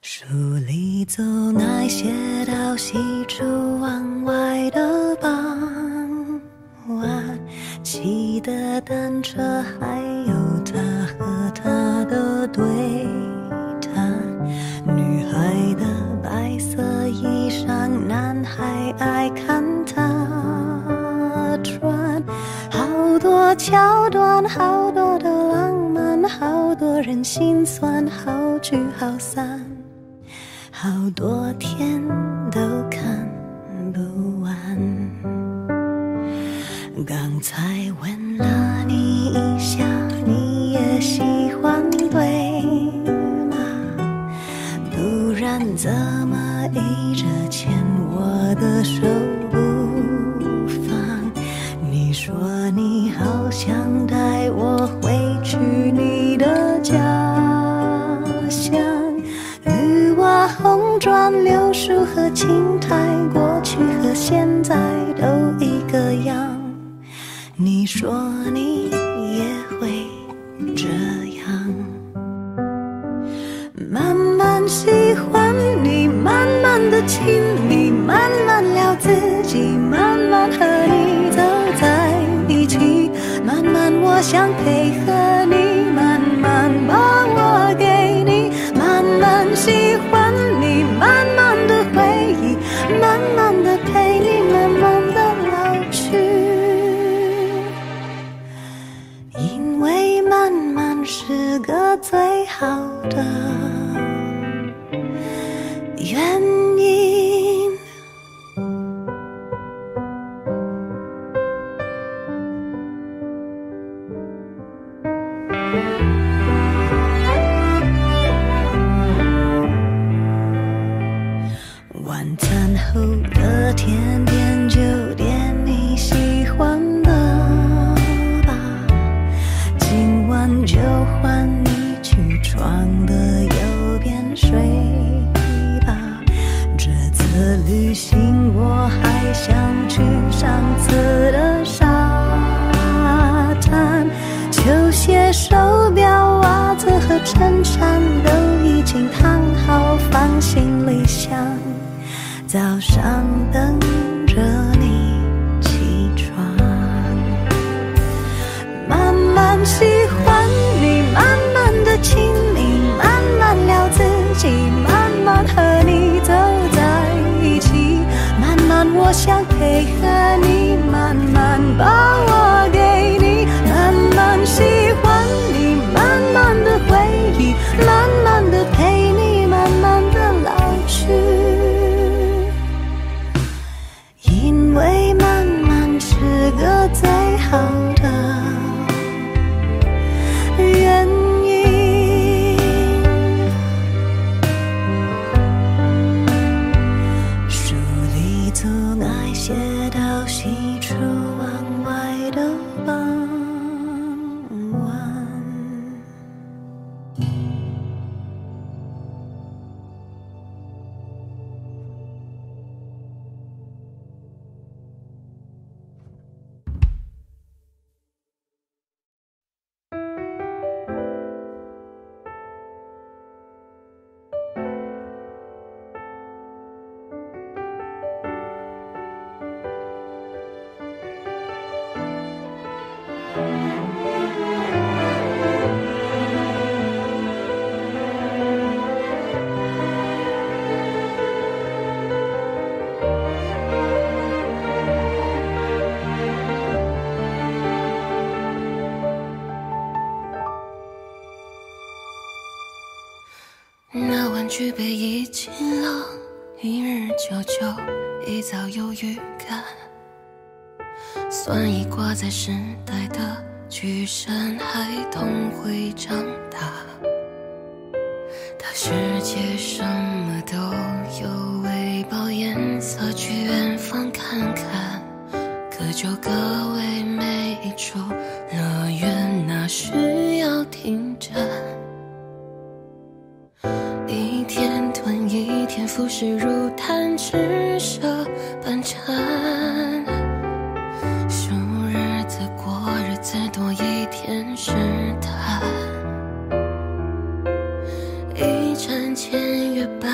书里总爱写到西出望外的傍晚，骑的单车，还有他和她的对谈。女孩的白色衣裳，男孩爱看她穿。好多桥段，好多的浪漫，好多人心酸，好聚好散。好多天都看不完。刚才问了你一下，你也喜欢对吗？不然怎么柳树和青苔，过去和现在都一个样。你说你也会这样，慢慢喜欢你，慢慢的亲密，慢慢聊自己，慢慢和你走在一起，慢慢我想配合最好的原因。晚餐后的甜和衬衫都已经烫好，放行李箱。早上等着你起床，慢慢喜欢你，慢慢的亲密，慢慢聊自己，慢慢和你走在一起，慢慢我想配合你，慢慢把日久，一早有预感。算已挂在时代的巨山，孩童会长大。大世界什么都有，为饱颜色去远方看看。各就各位，每一处乐园哪需要停站？浮世如贪痴舍半缠。数日子过日子，多一天试探。一盏千月白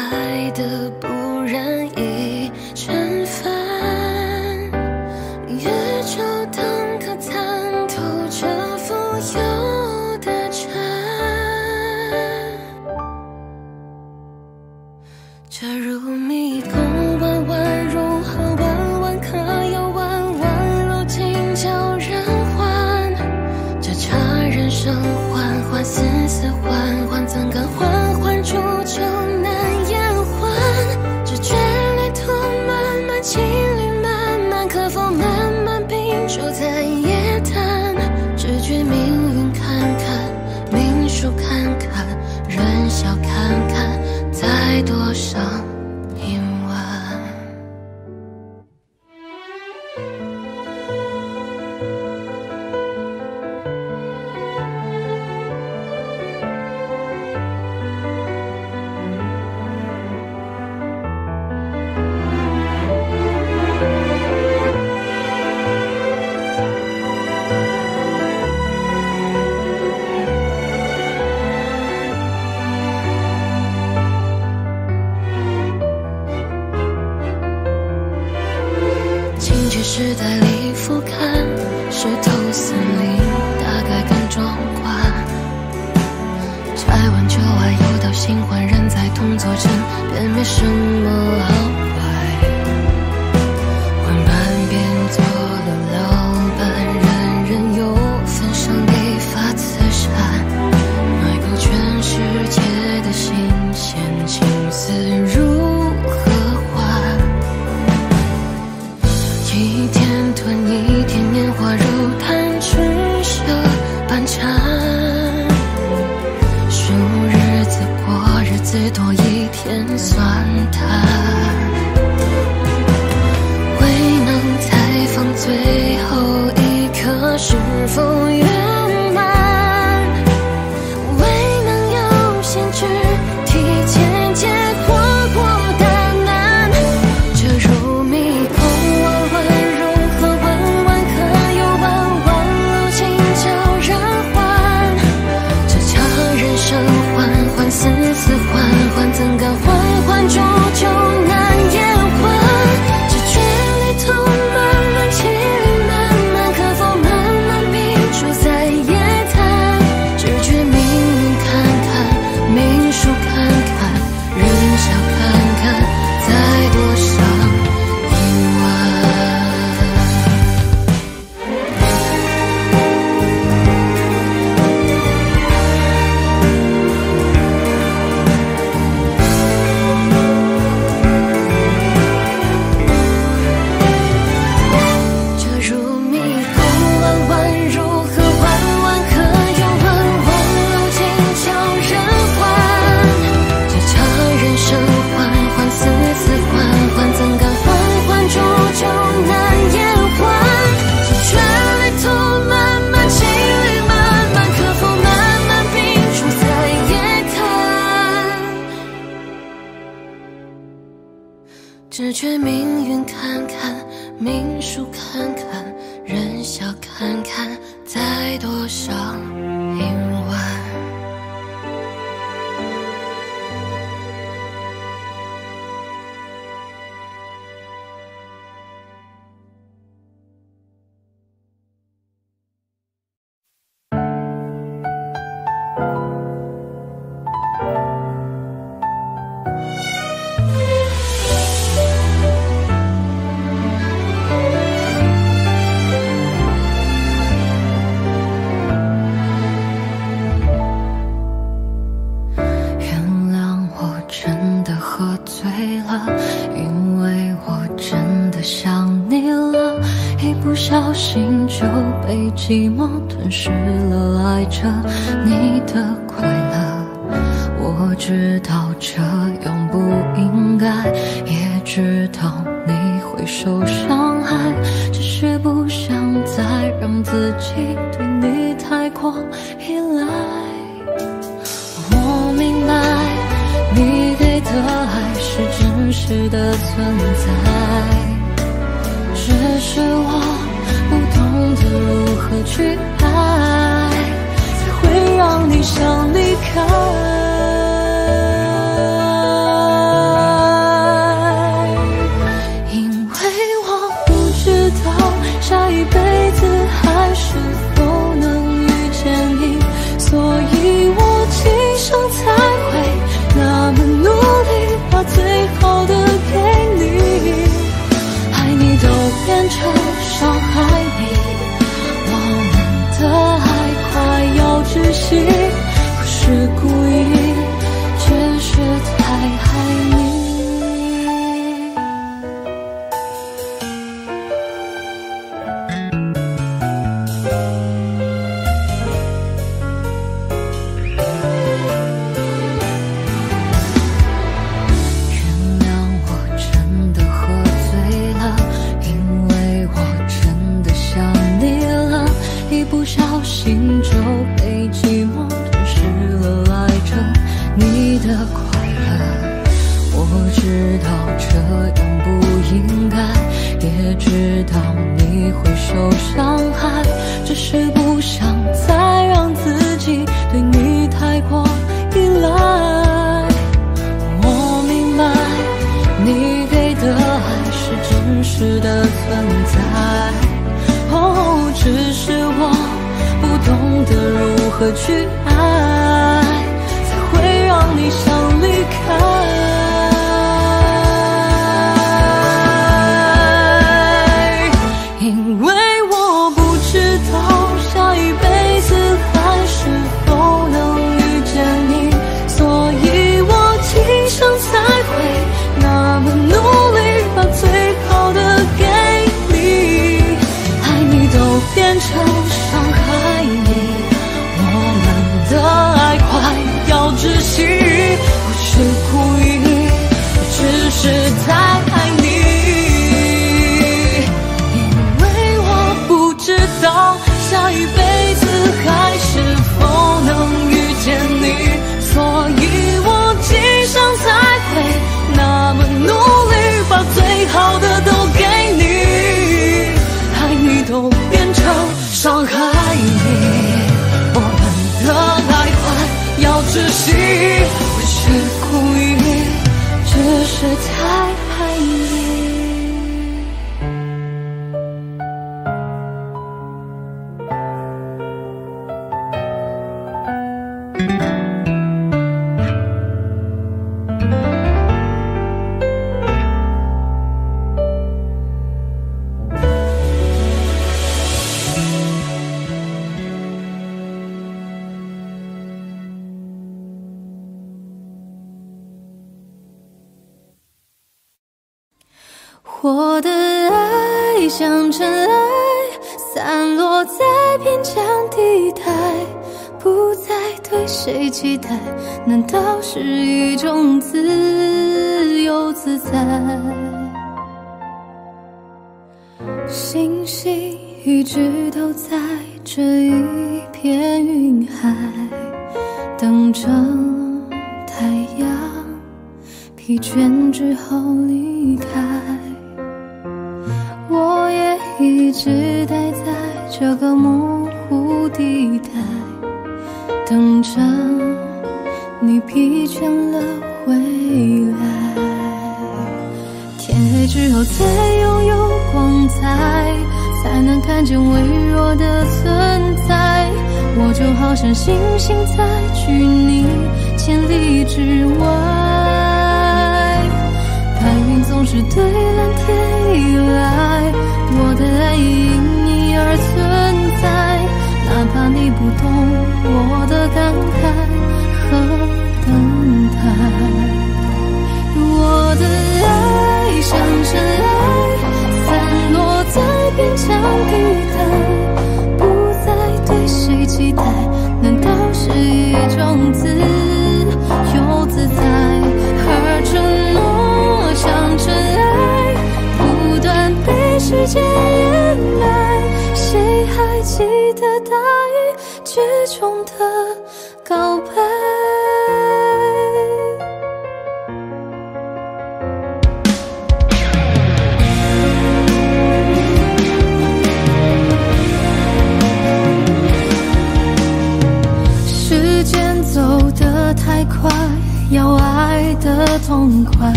快，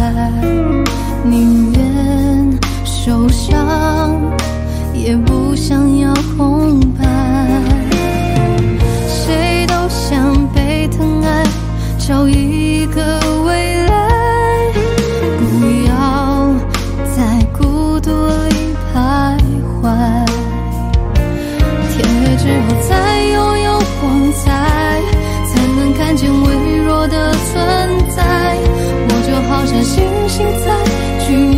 宁愿受伤，也不想要空白。谁都想被疼爱，找一个未来。星星在聚。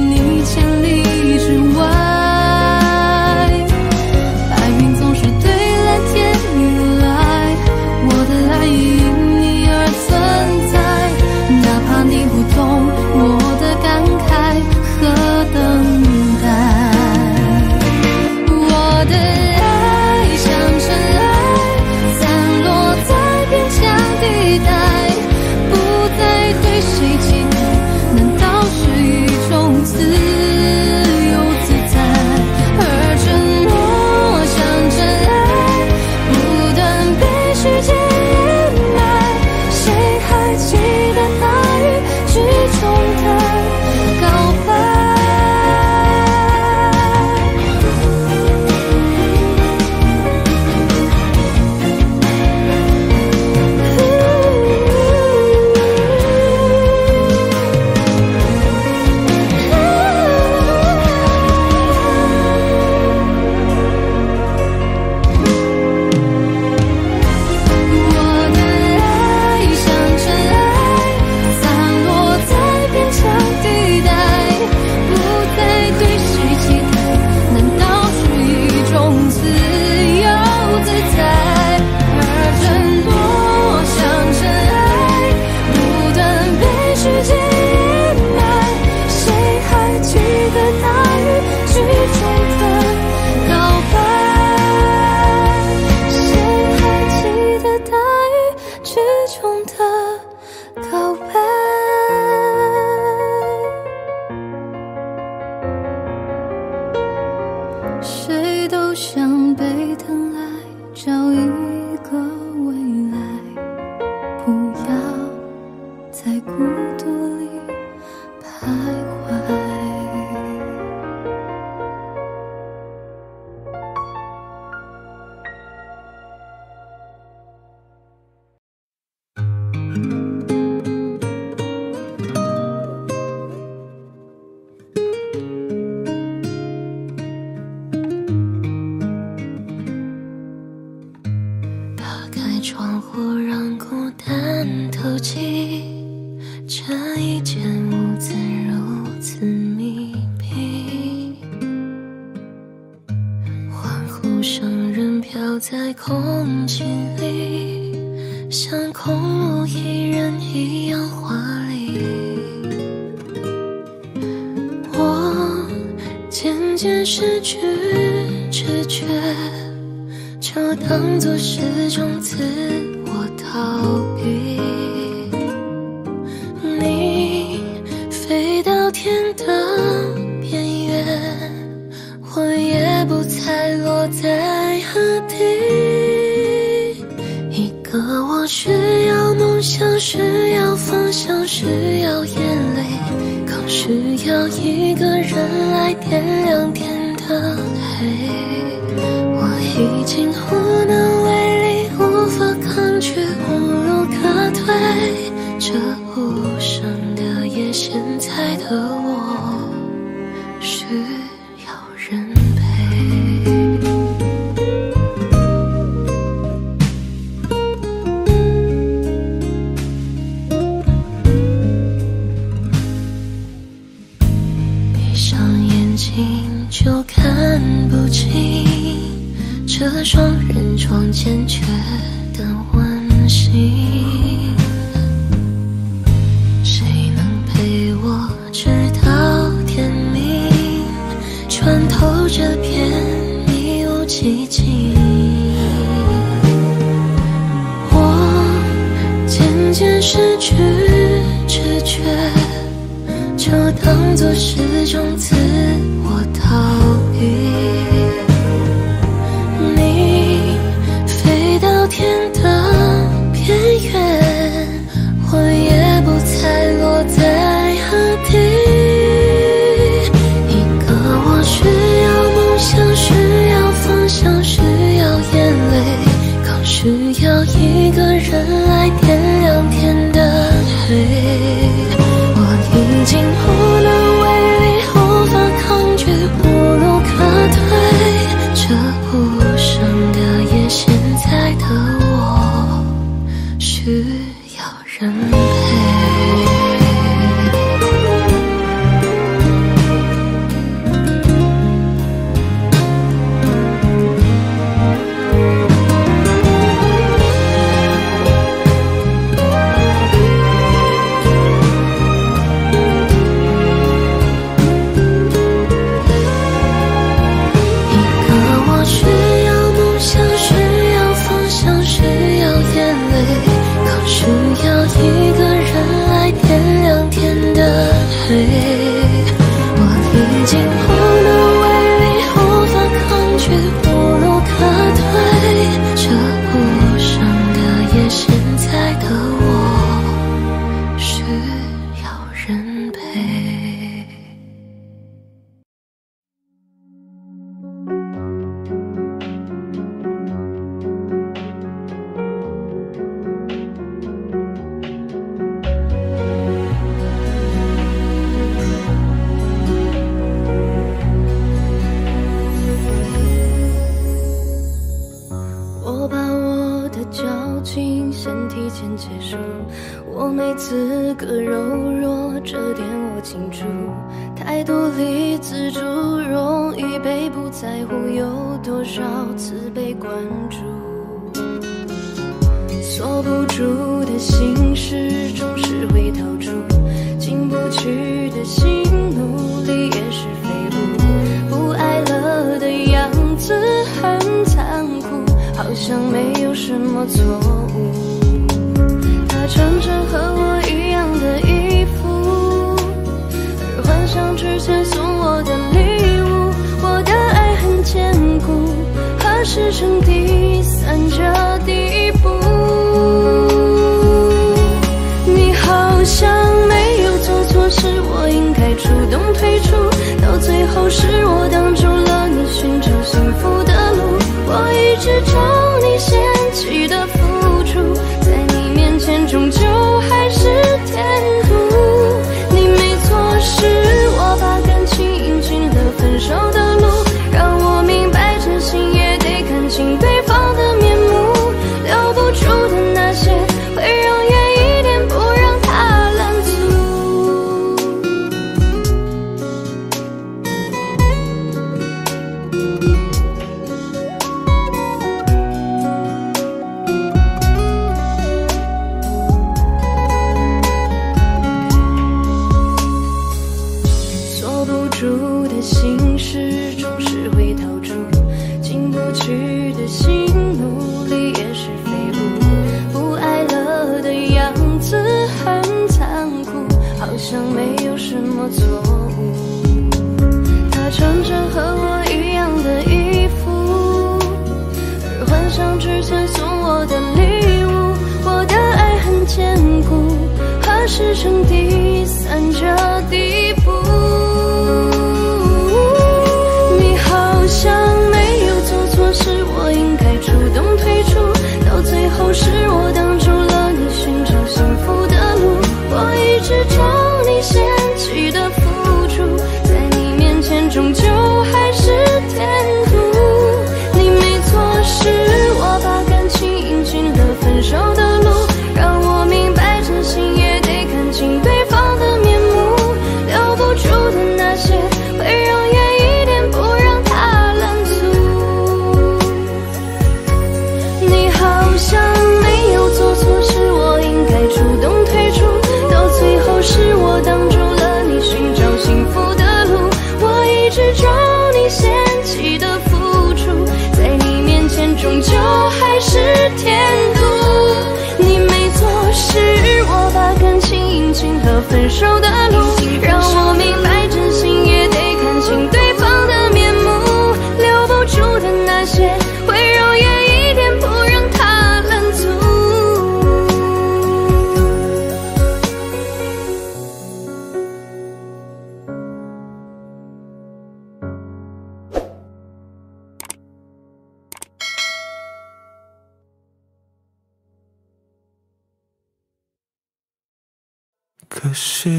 可是爱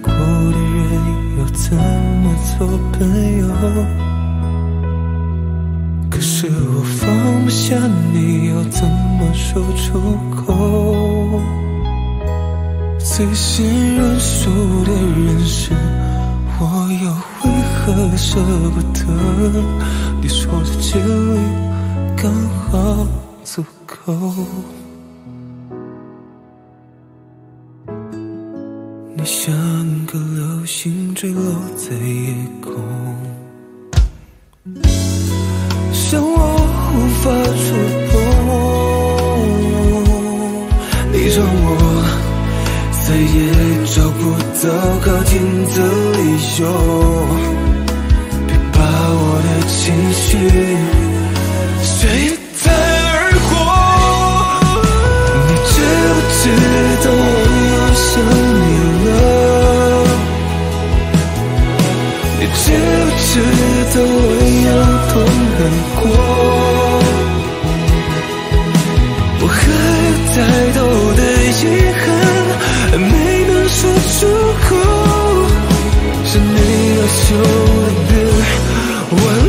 过的人要怎么做朋友？可是我放不下你，要怎么说出口？最先认输的人是，我又为何舍不得？你说的距离刚好足够。你像颗流星坠落在夜空像我无法触碰你让我再也找不到靠近的理由别把我的情绪随如果我还有太多的遗憾没能说出口是你要求的别问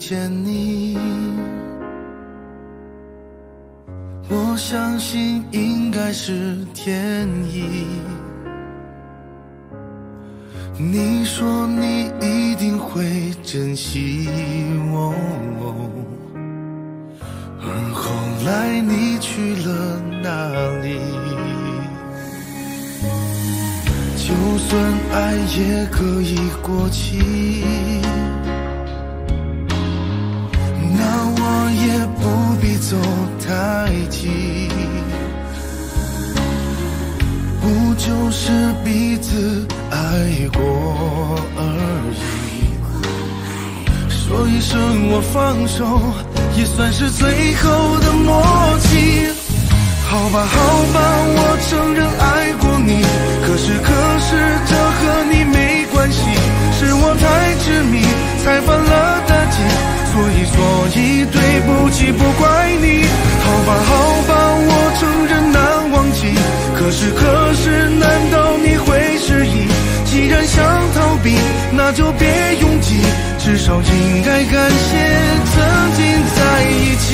见你？我相信应该是天意。你说你一定会珍惜我，而后来你去了哪里？就算爱也可以过期，也不必走太急。不就是彼此爱过而已？说一声我放手，也算是最后的默契。好吧，好吧，我承认爱过你，可是可是这和你没关系，是我太执迷，才犯了大忌，所以所以对不起，不怪你。好吧，好吧，我承认难忘记，可是可是难道你会失忆？既然想逃避，那就别拥挤，至少应该感谢曾经在一起。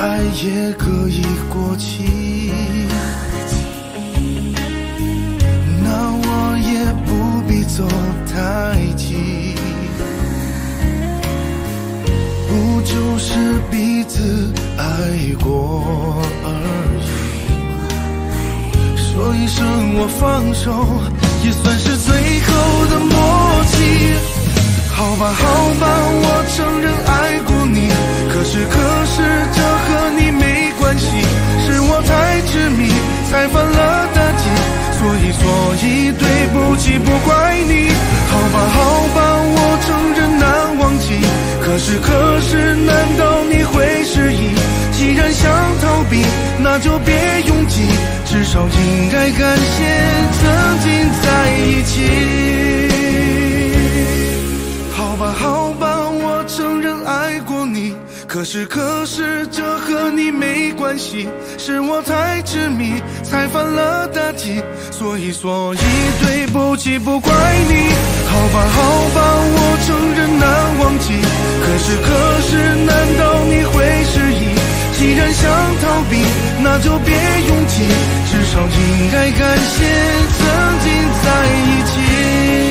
爱也可以过期，那我也不必走太急。不就是彼此爱过而已？说一声我放手，也算是最后的默契。好吧，好吧，我承认爱过你，可是可是这你没关系，是我太执迷，才犯了大忌，所以所以对不起，不怪你。好吧，好吧，我承认难忘记，可是可是难道你会失忆？既然想逃避，那就别拥挤，至少应该感谢曾经在一起。好吧，好吧，可是可是这和你没关系，是我太执迷，才犯了大忌，所以所以对不起，不怪你。好吧，好吧，我承认难忘记，可是可是难道你会失忆？既然想逃避，那就别拥挤，至少应该感谢曾经在一起。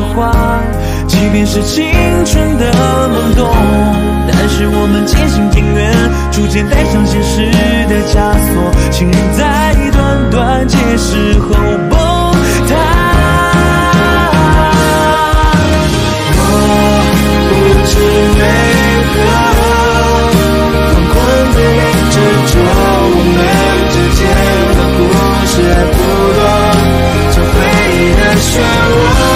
的话，即便是青春的懵懂。但是我们渐行渐远，逐渐带上现实的枷锁，情人在短短结识后崩塌。我不知为何。疯狂的人执着，我们之间的故事还不多，这回忆的漩涡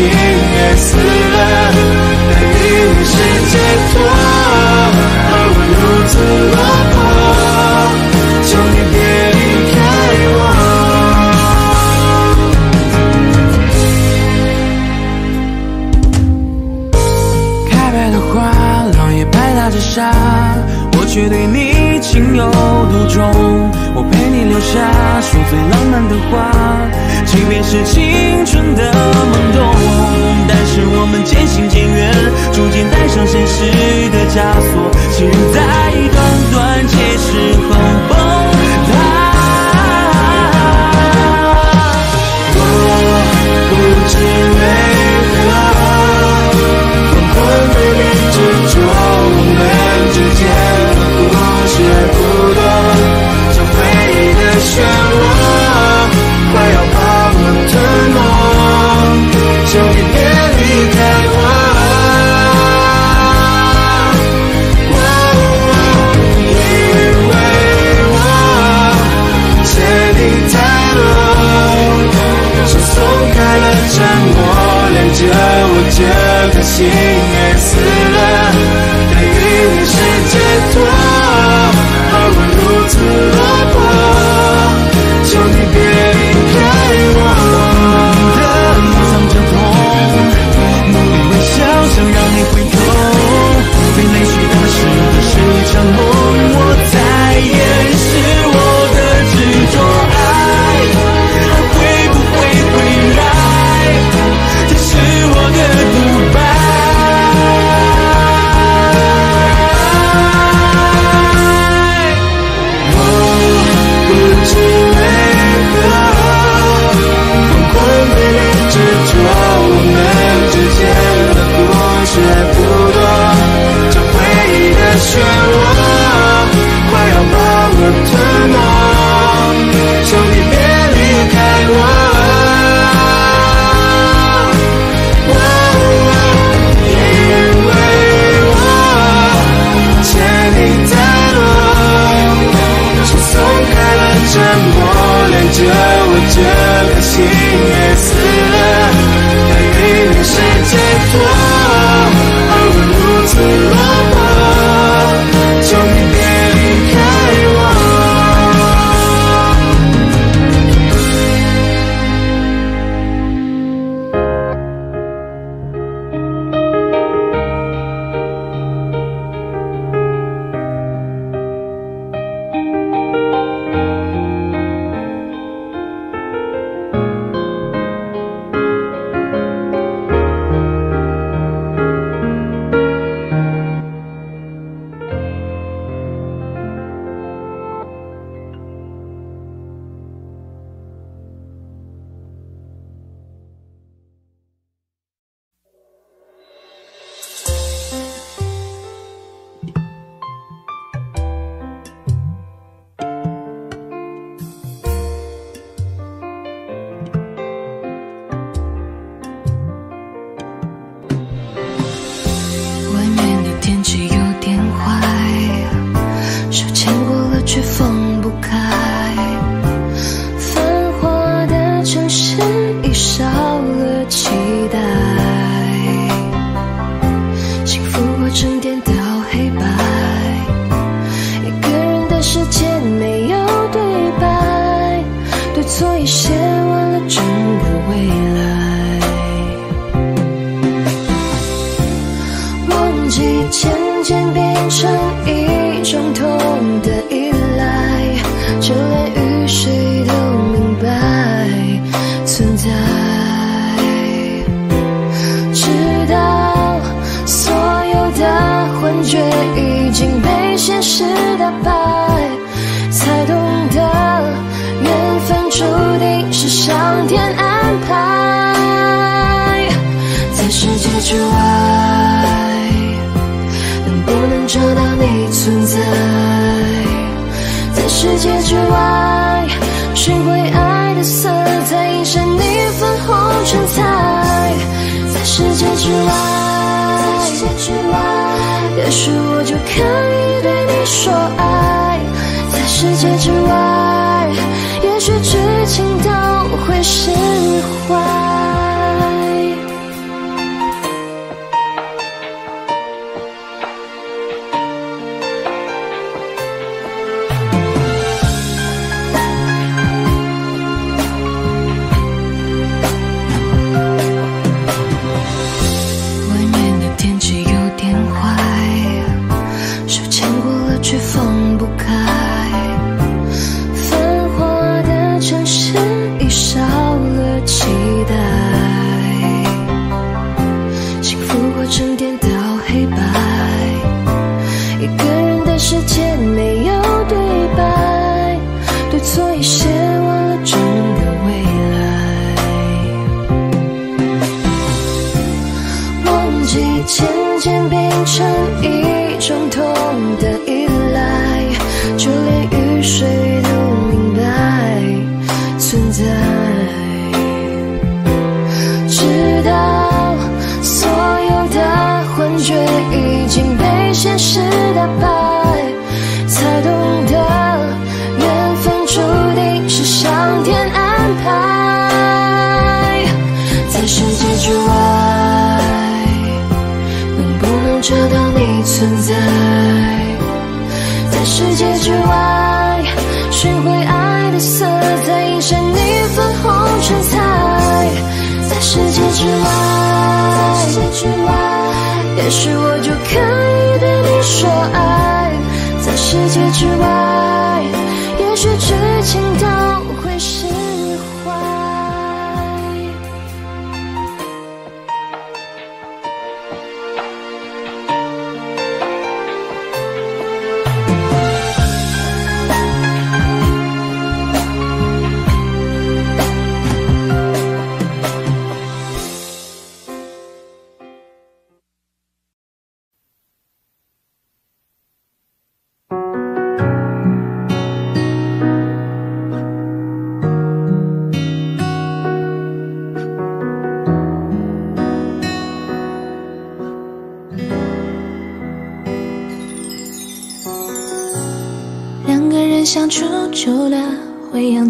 心也死了，被一世解脱，而我如此落魄，求你别离开我。开败的花，狼也拍打着沙，我却对你情有独钟，我陪你留下说最浪漫的话，即便是。上现实的枷锁，情人在短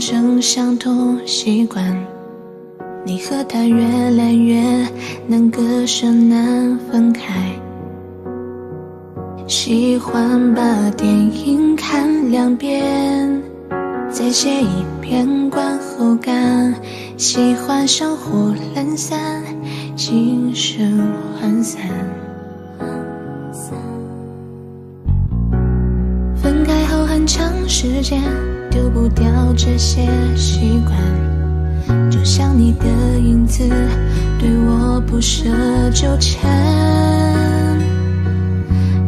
成相同习惯。你和他越来越难割舍难分开，喜欢把电影看两遍，再写一篇观后感。喜欢生活懒散，精神涣散。分开后很长时间丢不掉这些习惯，就像你的影子对我不舍纠缠。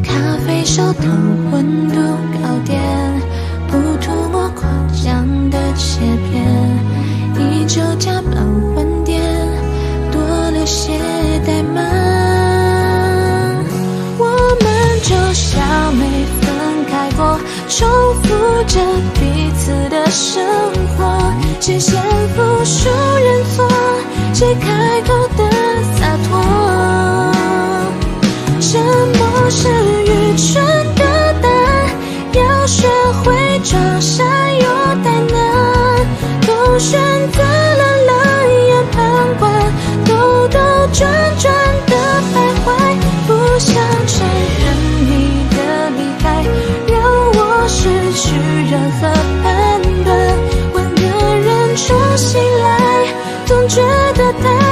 咖啡烧烫温度高点，不涂抹果酱的切片，依旧加班晚点，多留些怠慢。我们就像没重复着彼此的生活。谁先服输认错？谁开口的洒脱？什么是愚蠢的答案？要学会装傻又太难，都选择了冷眼旁观，兜兜转转的徘徊，不想承认我失去任何判断。换个人重新来，总觉得太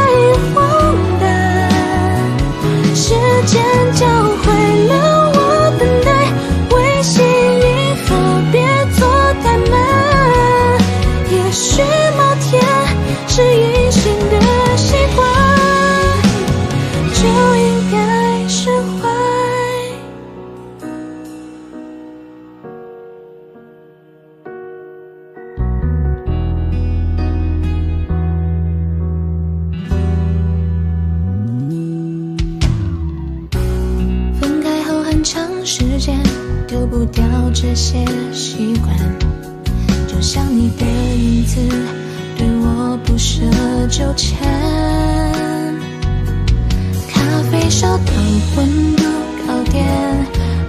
这些习惯，就像你的影子对我不舍纠缠。咖啡烧到温度高点，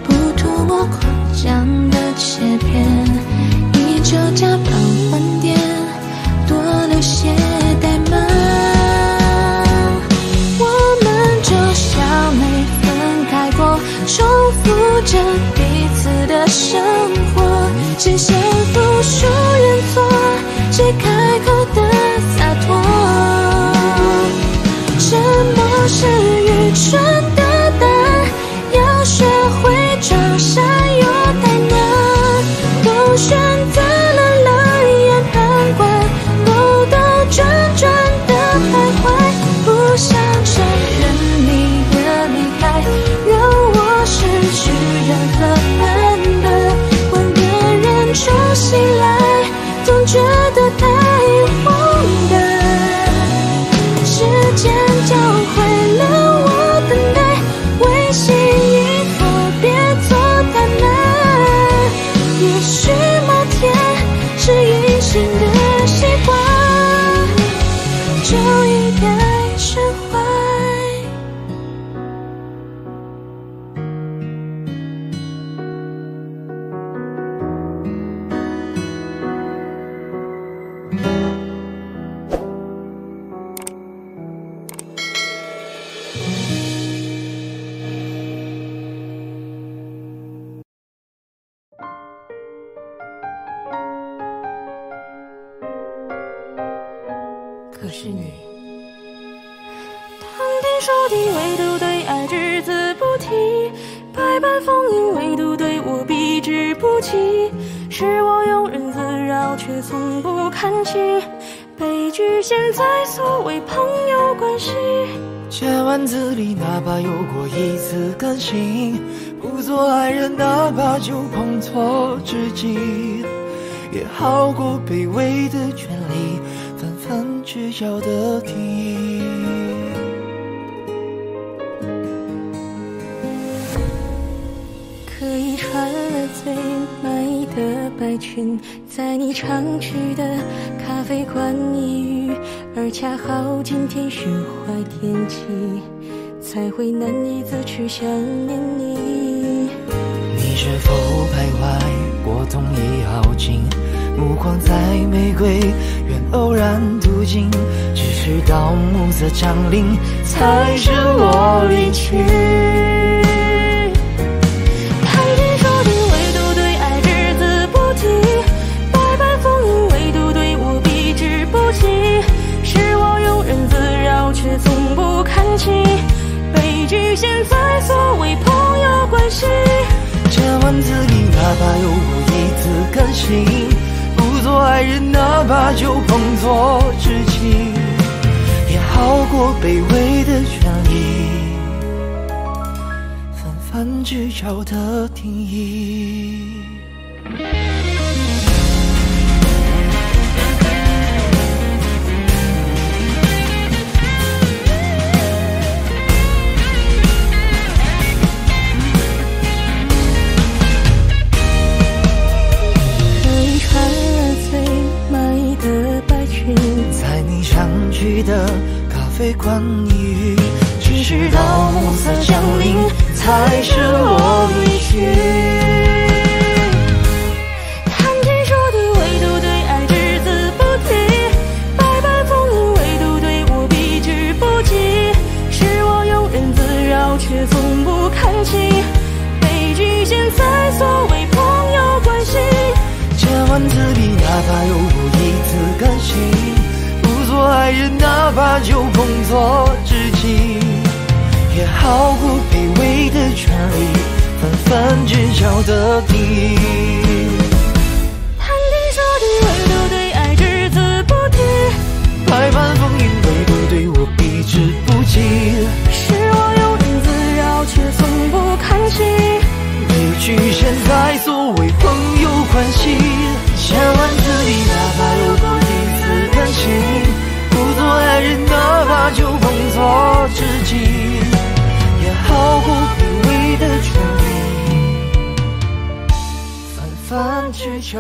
不涂抹夸张的切片，依旧加班生活。谁先之不及。是我庸人自扰，却从不看清被局限在所谓朋友关系。千万字里，哪怕有过一次甘心，不做爱人，哪怕就碰错知己，也好过卑微的权利，泛泛之交的定义。可以穿了最美的白裙，在你常去的咖啡馆一遇，而恰好今天是坏天气，才会难以自持想念你。你是否徘徊过同一好景？目光在玫瑰园偶然途经，只是到暮色降临，才是我离去。不看清被局限在所谓朋友关系。千万字里，哪怕有我一次甘心，不做爱人，哪怕就碰作知己，也好过卑微的权利，泛泛之交的定义。去的咖啡馆一遇，只是到暮色降临，才是我离去。谈天说地，唯独对爱只字不提；百般风雨，唯独对我避之不及。是我庸人自扰，却从不看清被局限在所谓朋友关系。千万次里，哪怕有过一次甘心，爱人，哪怕就碰作知己，也好过卑微的权利，泛泛之交的定义。谈天说地，唯独对爱只字不提；百般风雨，唯独对我避之不及。是我庸人自扰，却从不看清。被局限在所谓朋友关系，千万次里，哪怕做自己，也毫无卑微的权利，泛泛之交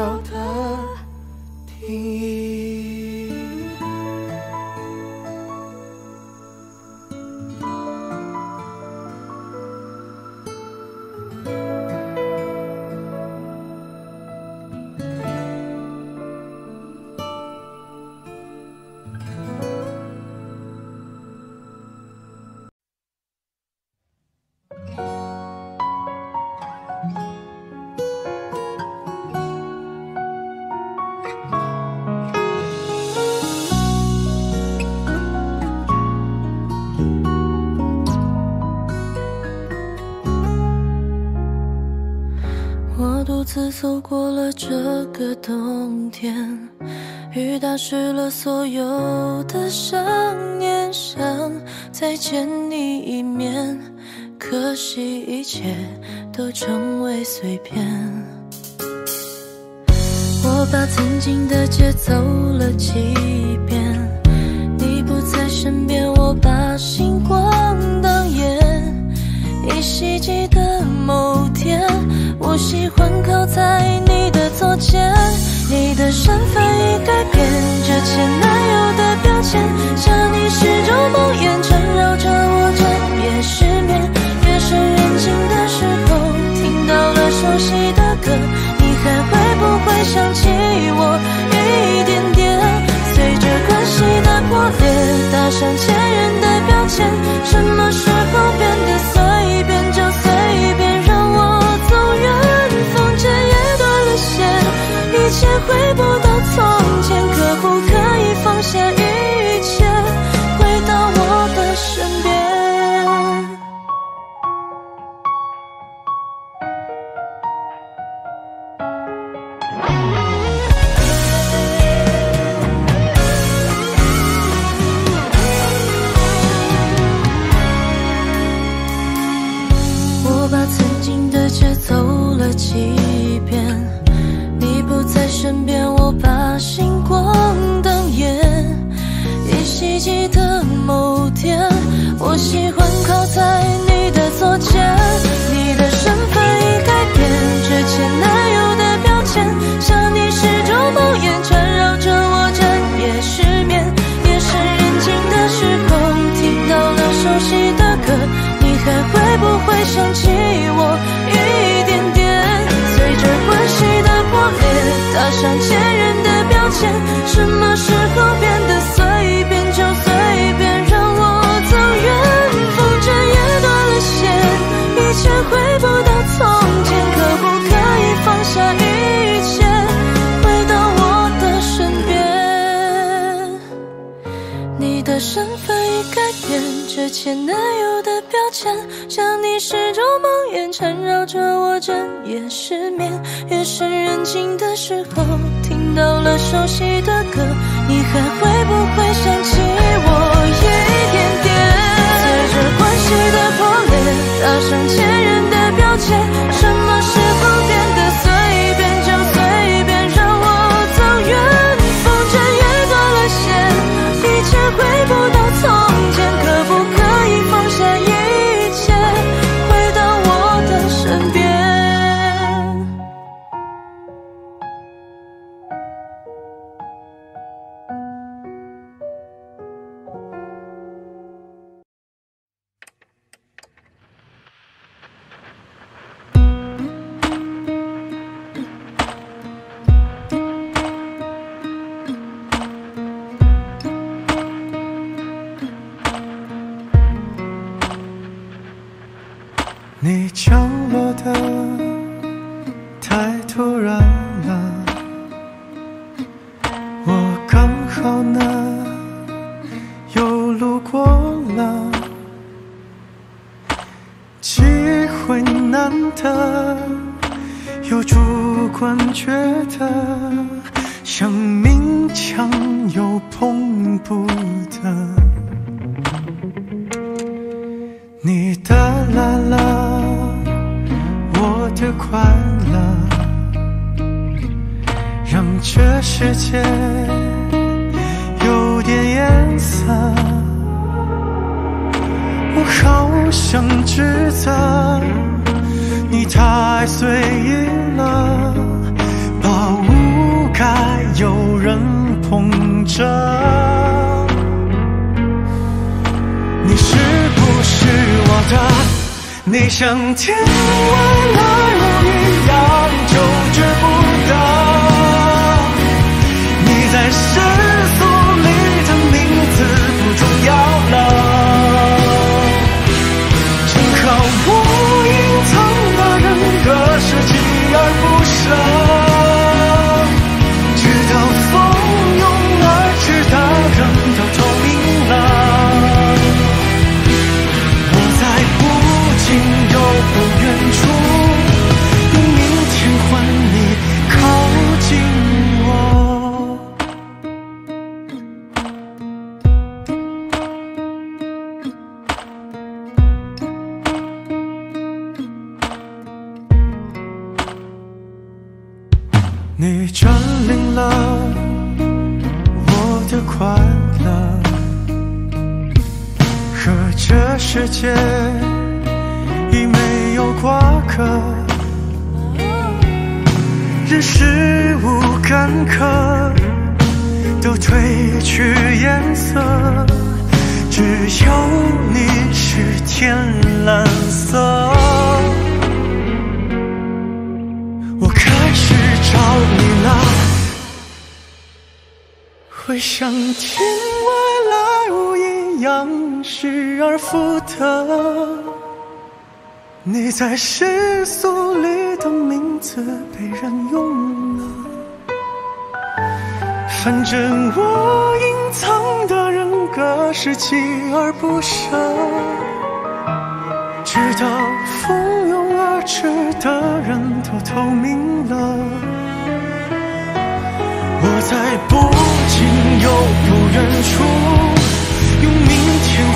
个冬天，雨打湿了所有的想念，想再见你一面，可惜一切都成为碎片。我把曾经的街走了几遍，你不在身边，我把星光当眼，依稀记得某天。我喜欢靠在你的左肩，你的身份已改变，这前男友的标签，想你始终梦魇，缠绕着我整夜失眠。夜深人静的时候，听到了熟悉的歌，你还会不会想起我一点点？随着关系的破裂，打上前任的标签，什么时候变得会不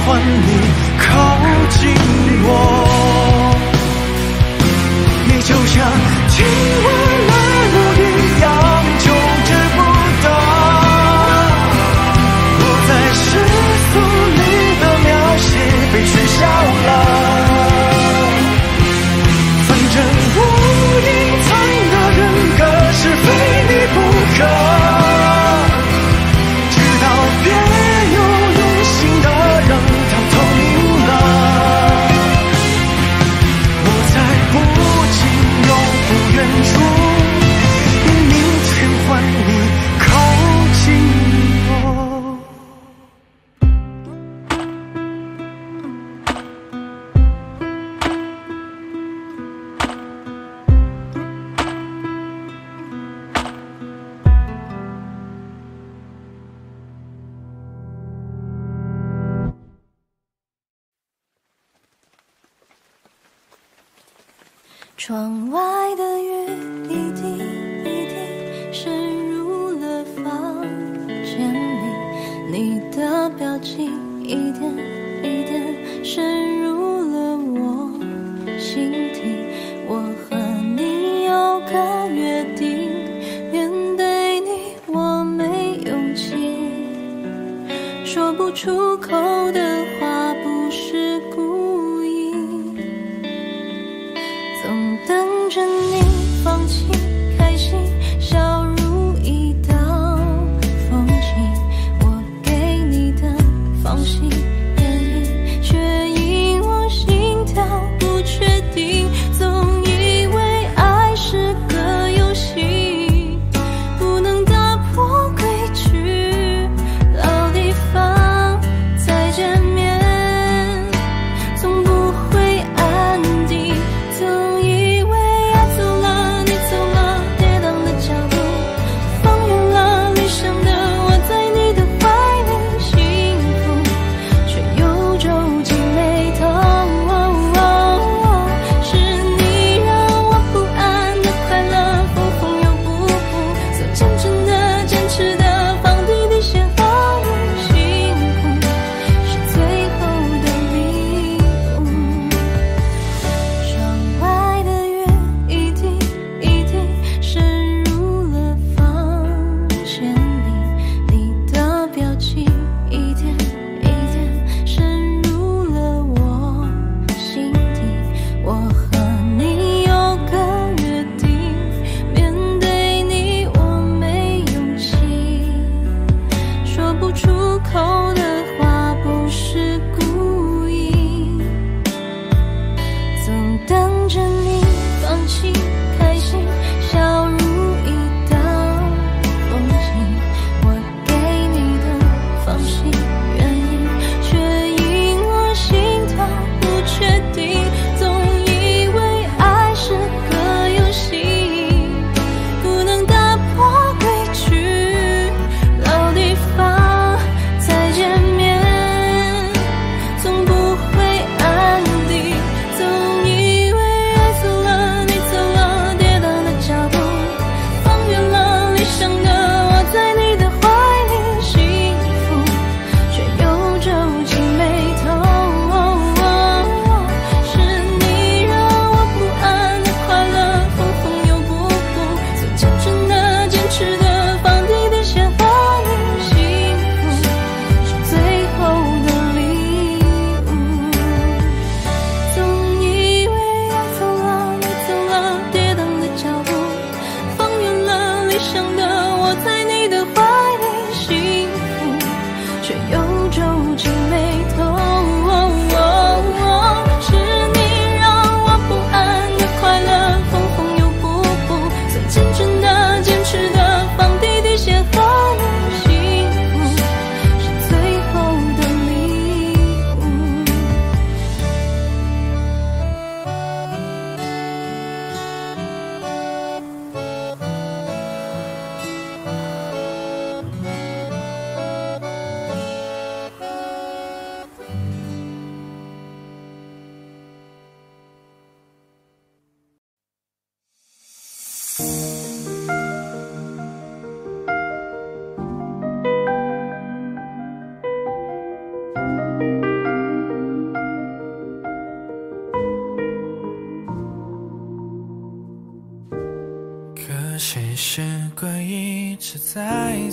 换你靠近我。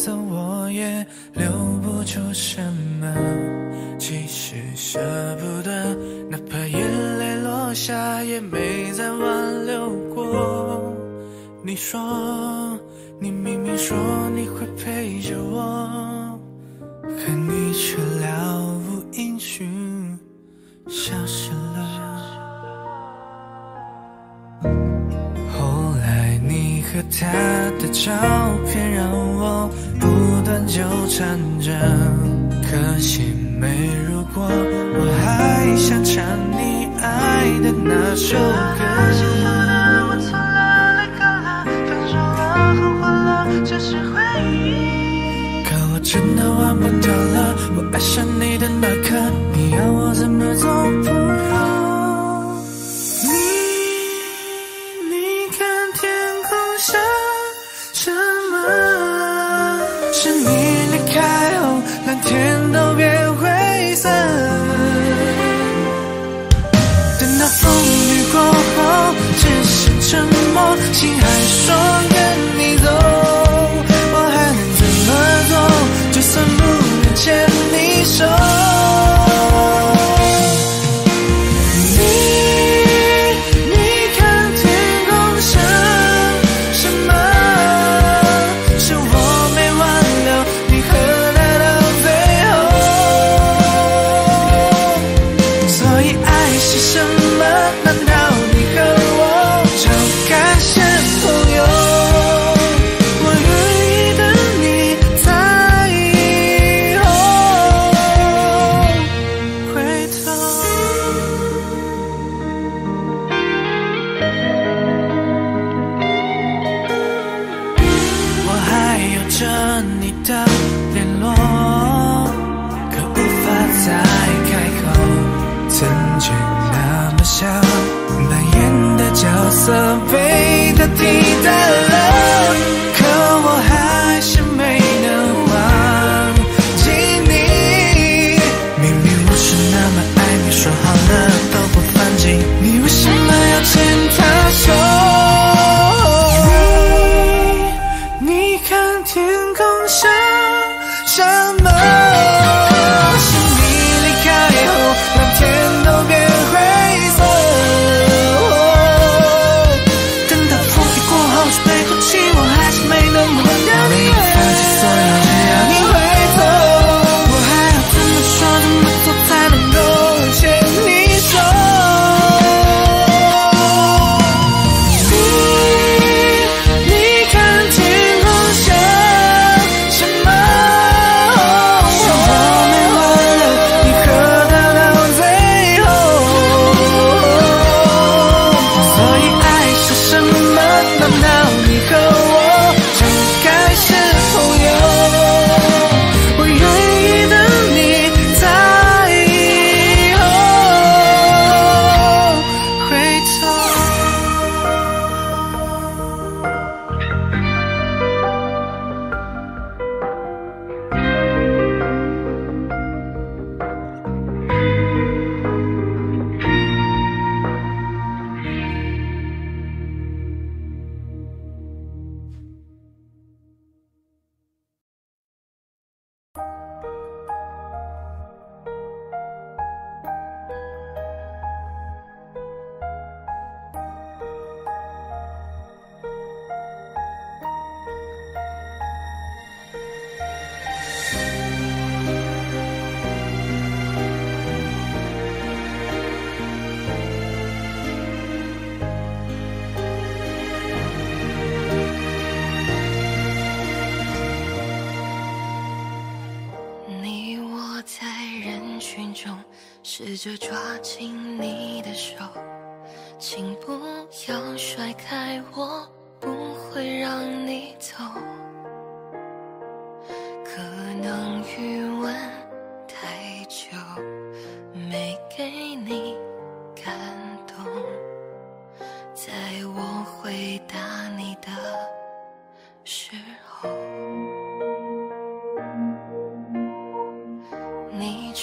走我也留不住什么其实舍不得。哪怕眼泪落下也没再挽留过。你说你明明说你会陪着我。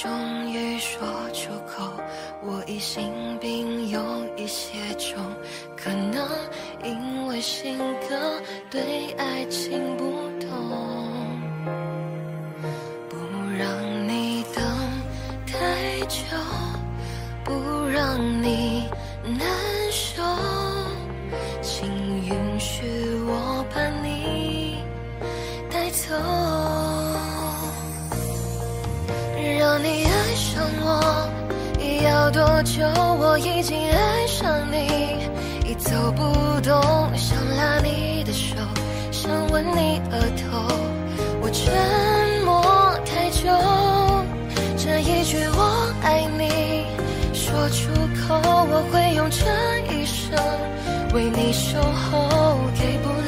终于说出口我疑心病有一些重可能因为性格对爱情不懂不让你等太久不让你多久我已经爱上你已走不动想拉你的手想吻你额头。我沉默太久这一句我爱你说出口我会用这一生为你守候给不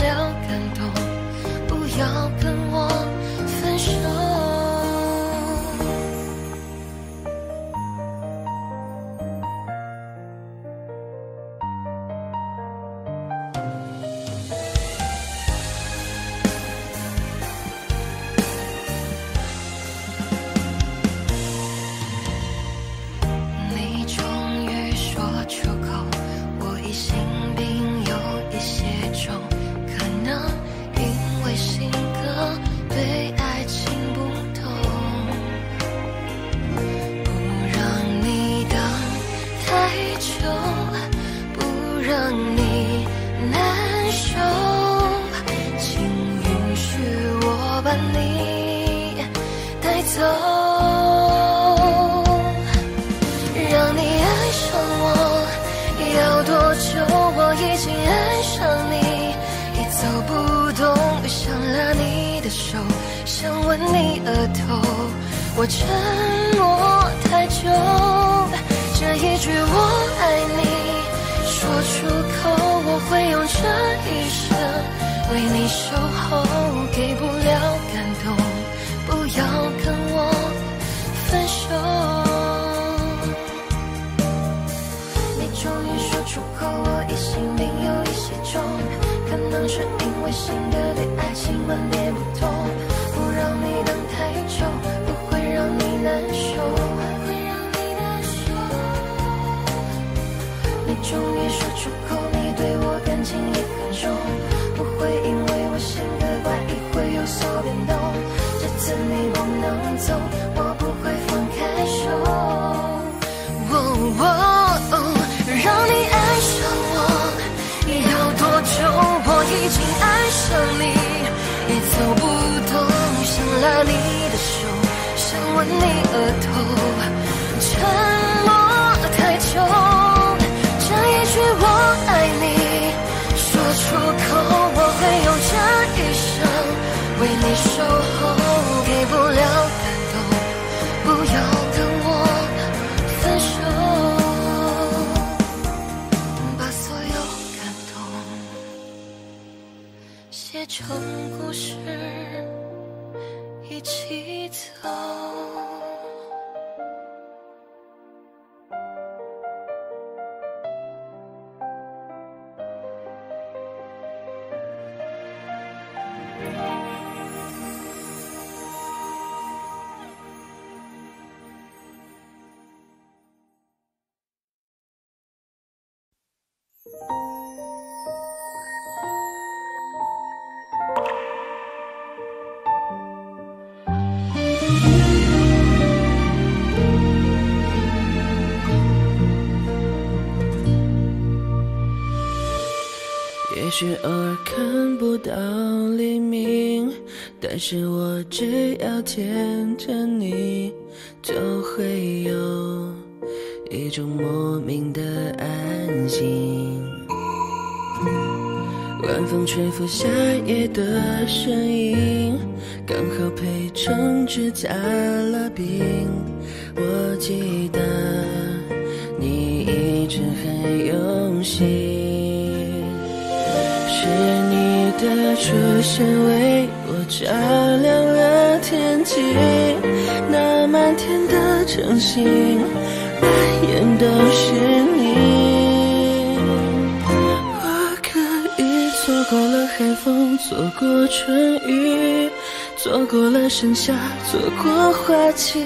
过了盛夏，错过花期，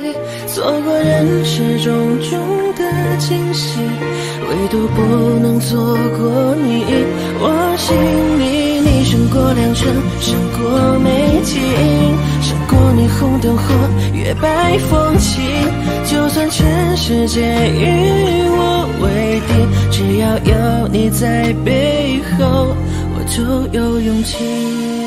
错过人世种种的惊喜，唯独不能错过你。我心里你胜过良辰，胜过美景，胜过霓虹灯火，月白风清。就算全世界与我为敌，只要有你在背后，我就有勇气。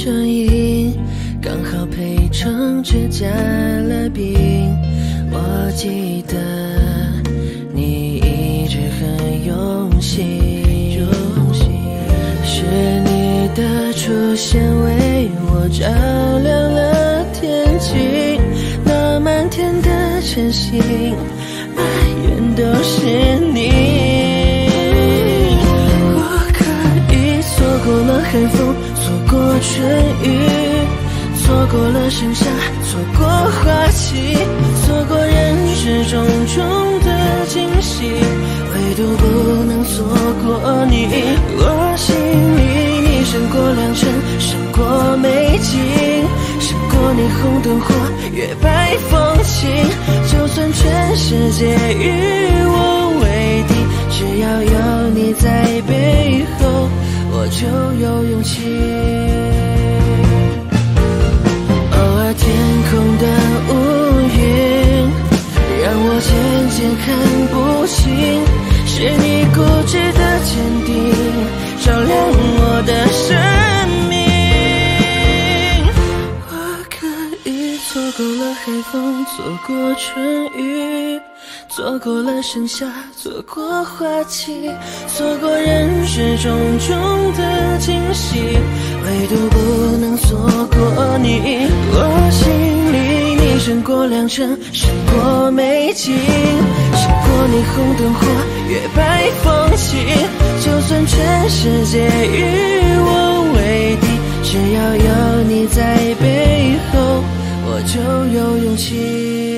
声音，刚好配成指甲了冰。我记得你一直很用心，是你的出现为我照亮了天际，那满天的晨星，满眼都是你。春雨，错过了盛夏，错过花期，错过人世种种的惊喜，唯独不能错过你。我心里你胜过良辰，胜过美景，胜过霓虹灯火，月白风清。就算全世界与我为敌，只要有你在背后，我就有勇气偶尔天空的乌云让我渐渐看不清是你固执的坚定照亮我的生命。我可以错过了海风错过春雨。错过了盛夏，错过花期，错过人世种种的惊喜，唯独不能错过你。我心里你胜过良辰，胜过美景，胜过霓虹灯火，月白风清。就算全世界与我为敌，只要有你在背后，我就有勇气。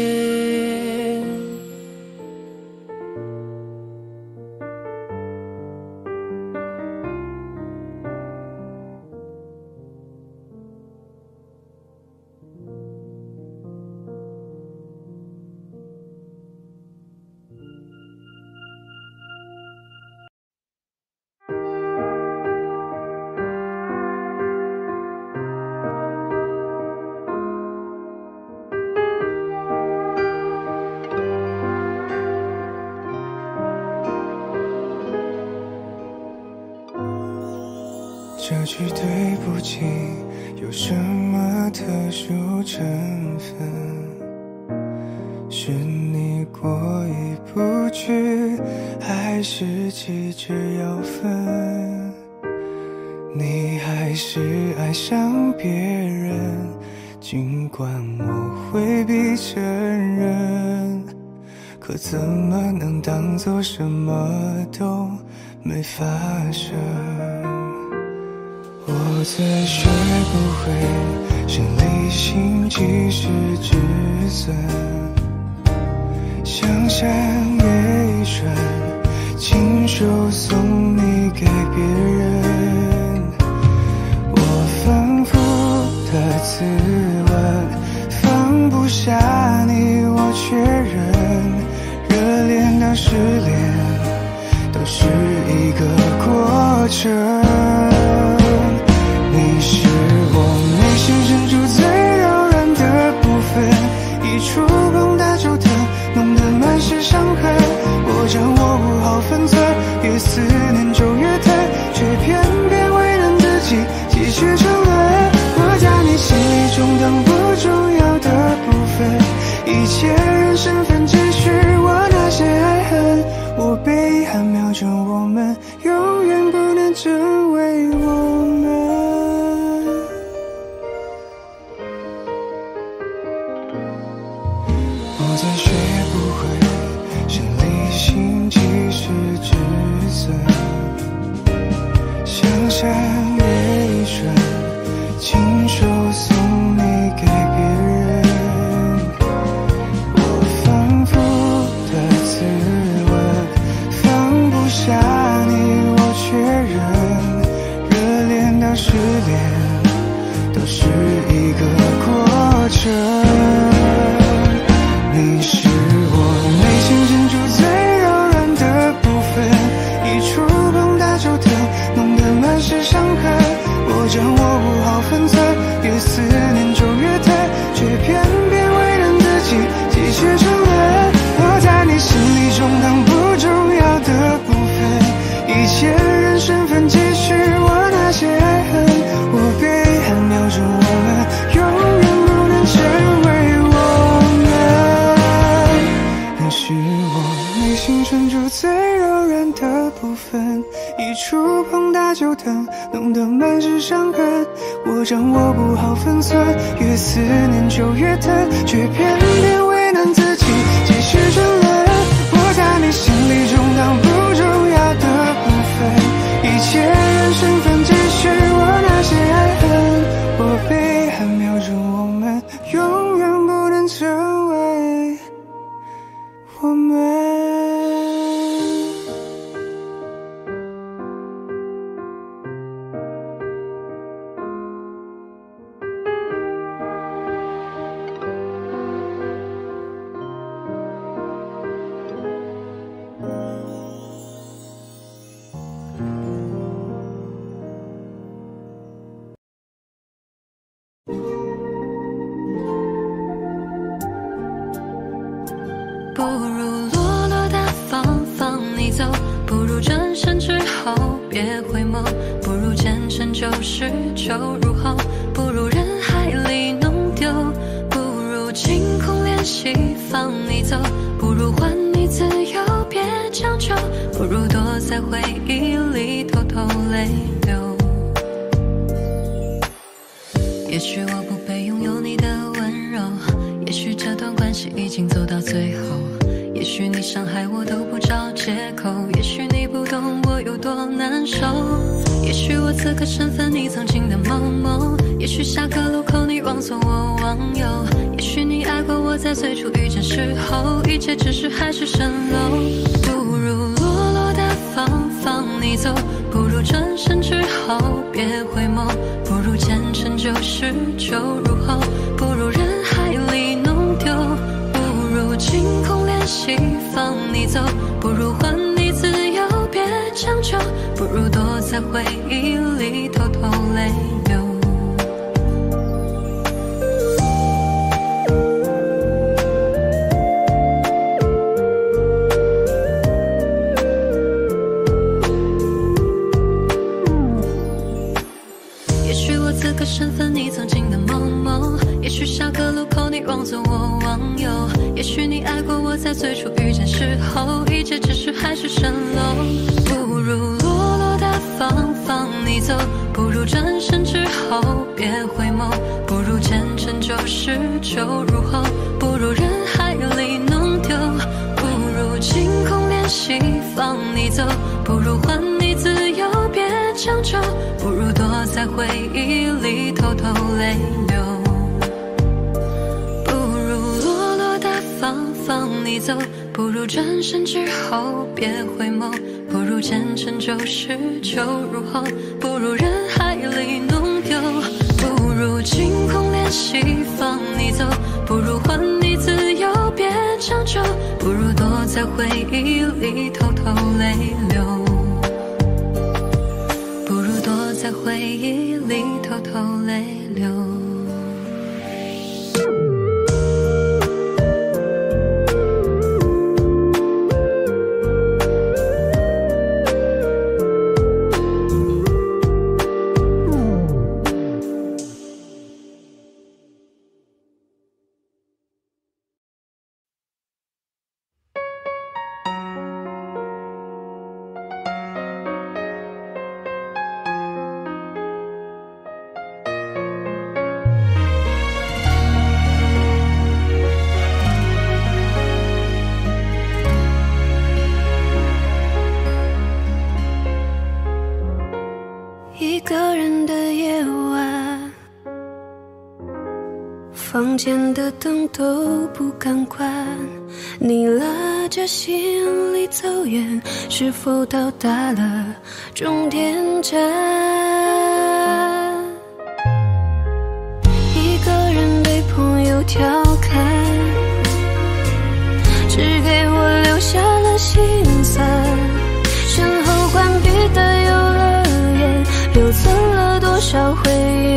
找回。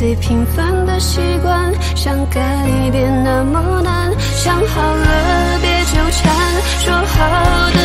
最平凡的习惯想改变那么难想好了别纠缠说好的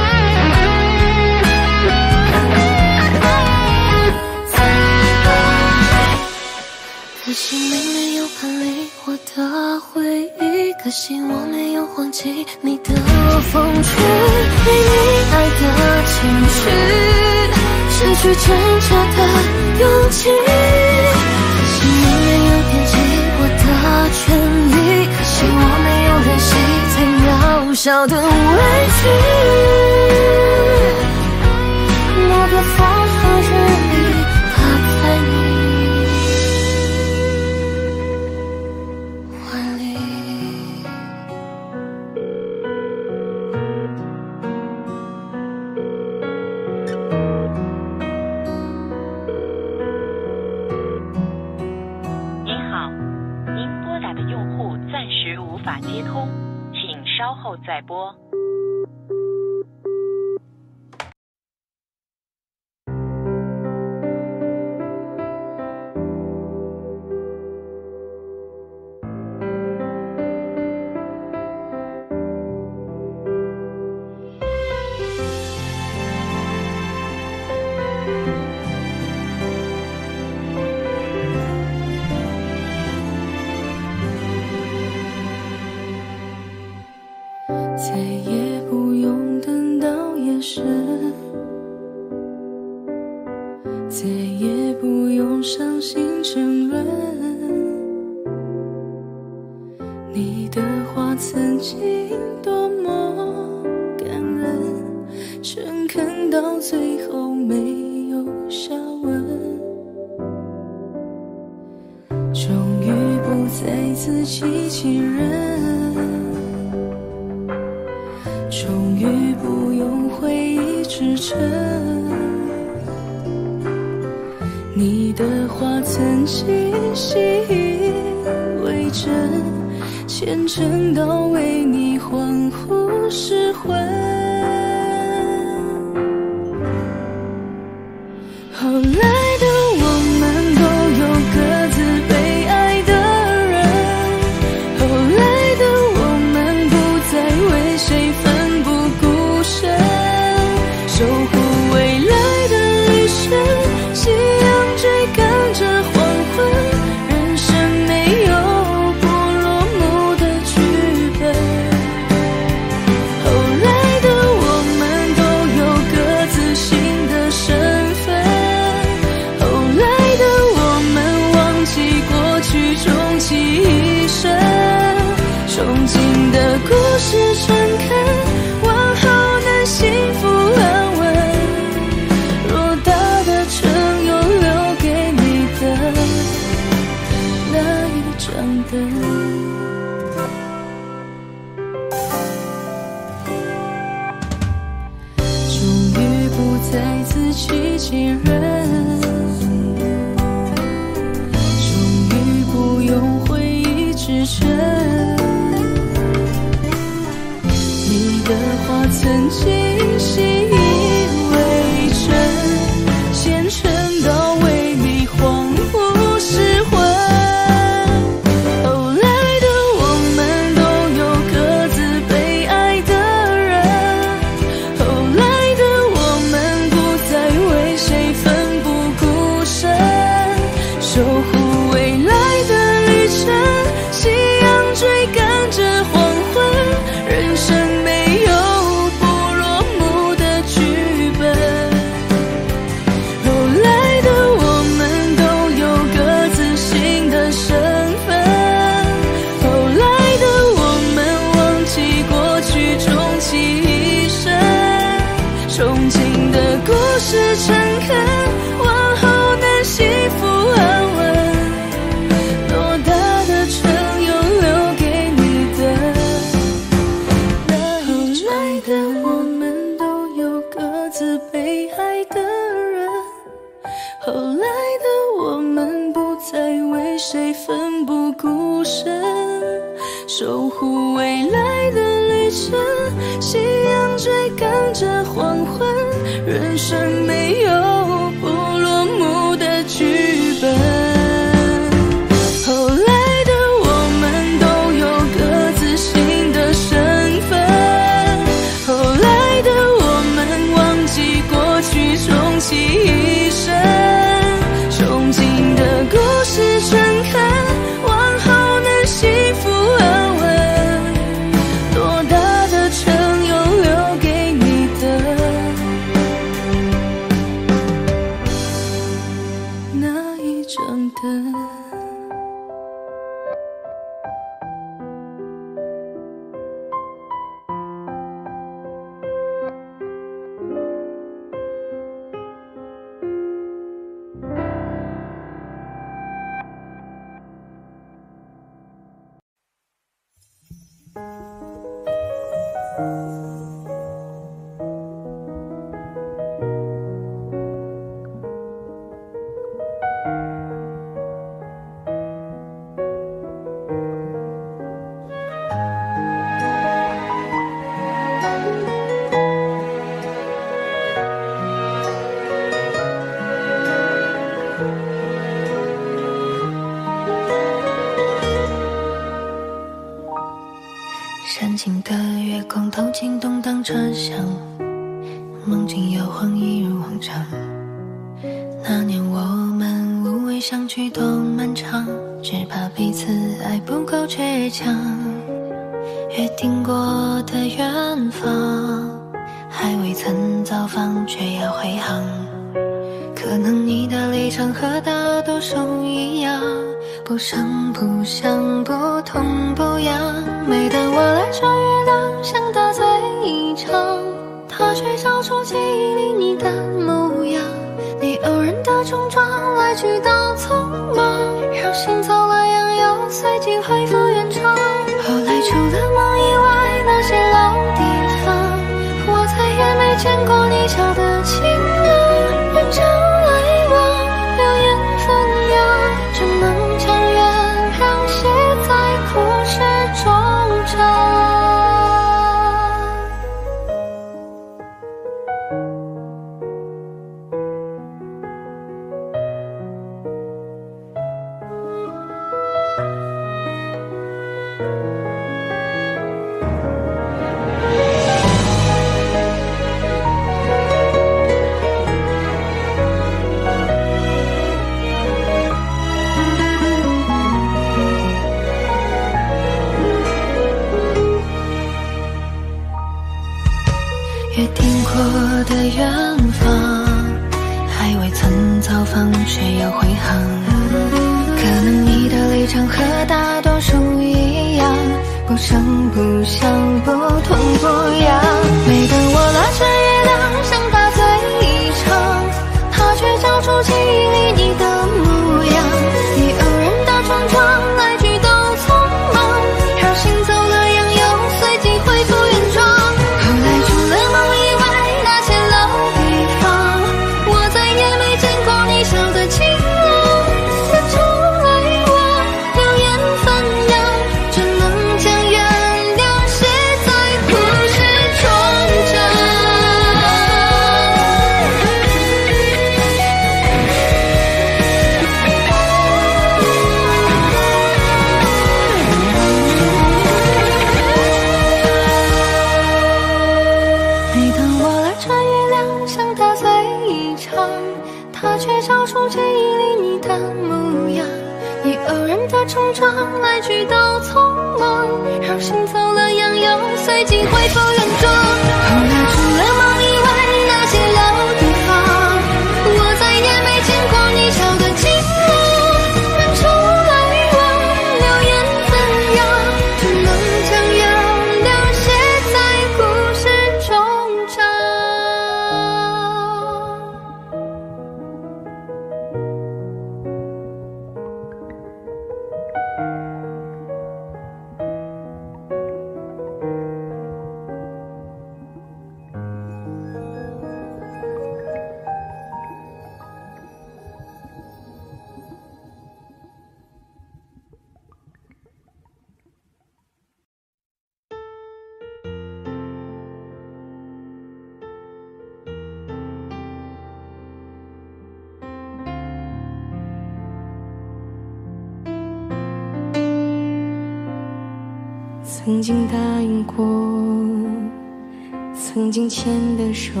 紧牵的手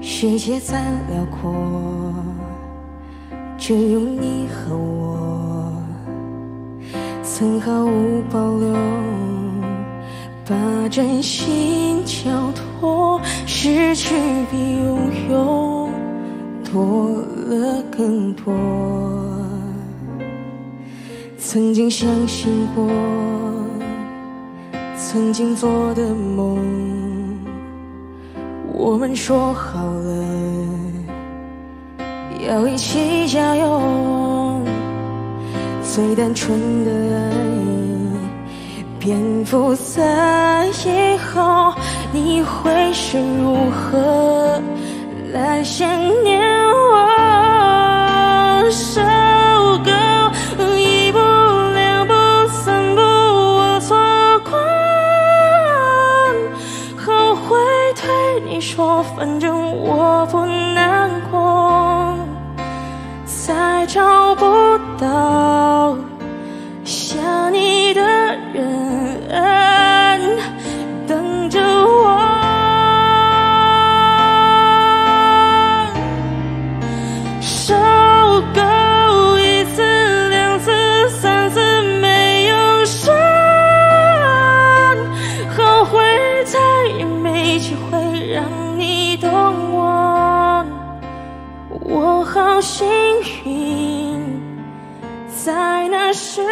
世界再辽阔只有你和我曾毫无保留把真心交托失去比拥有多了更多曾经相信过曾经做的梦，我们说好了，要一起加油。最单纯的爱，蝙蝠在以后，你会是如何来想念我？反正我不难过再找不到时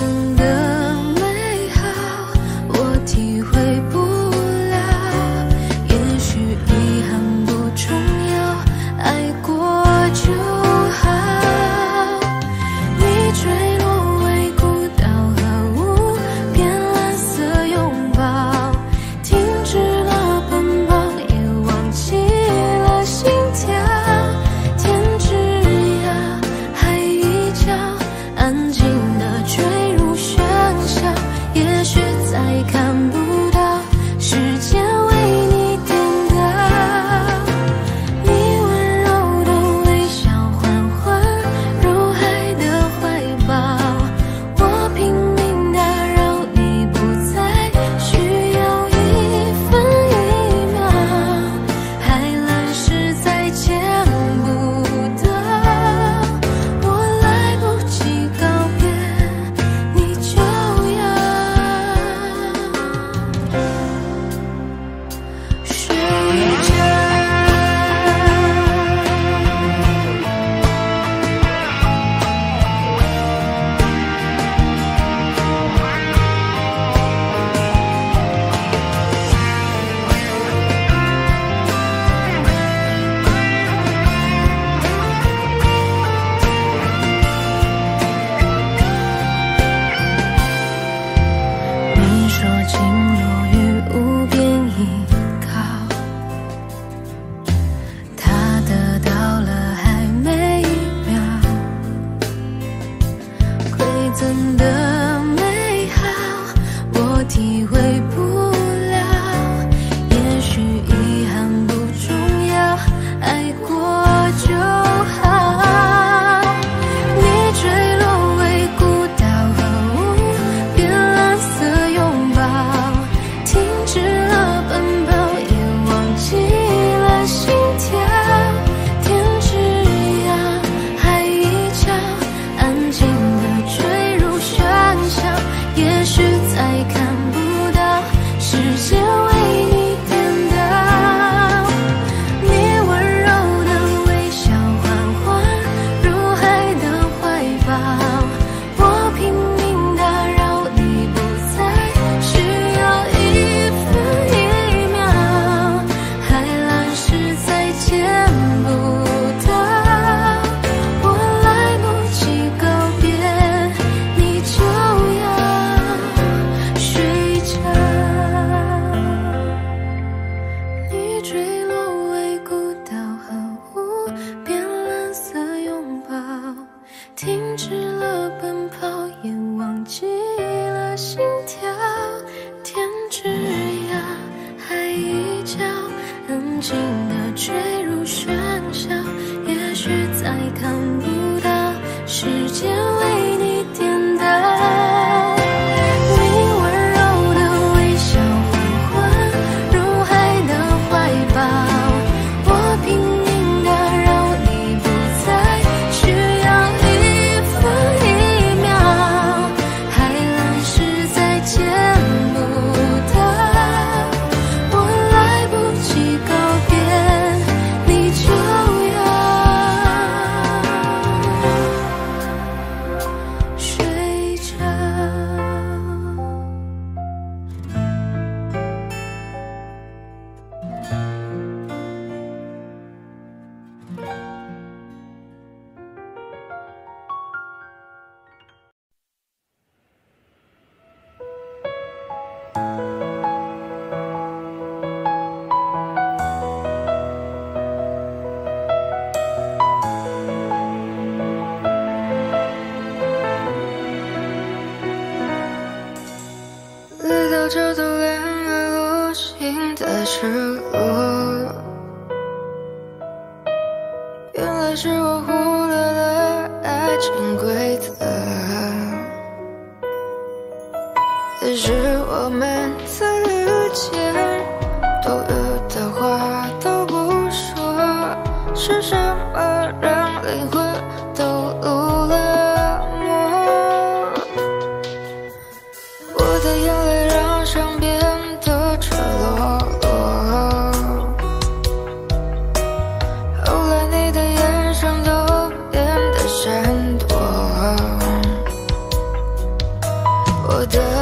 真的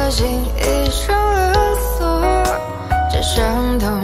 心已上了锁，这伤痛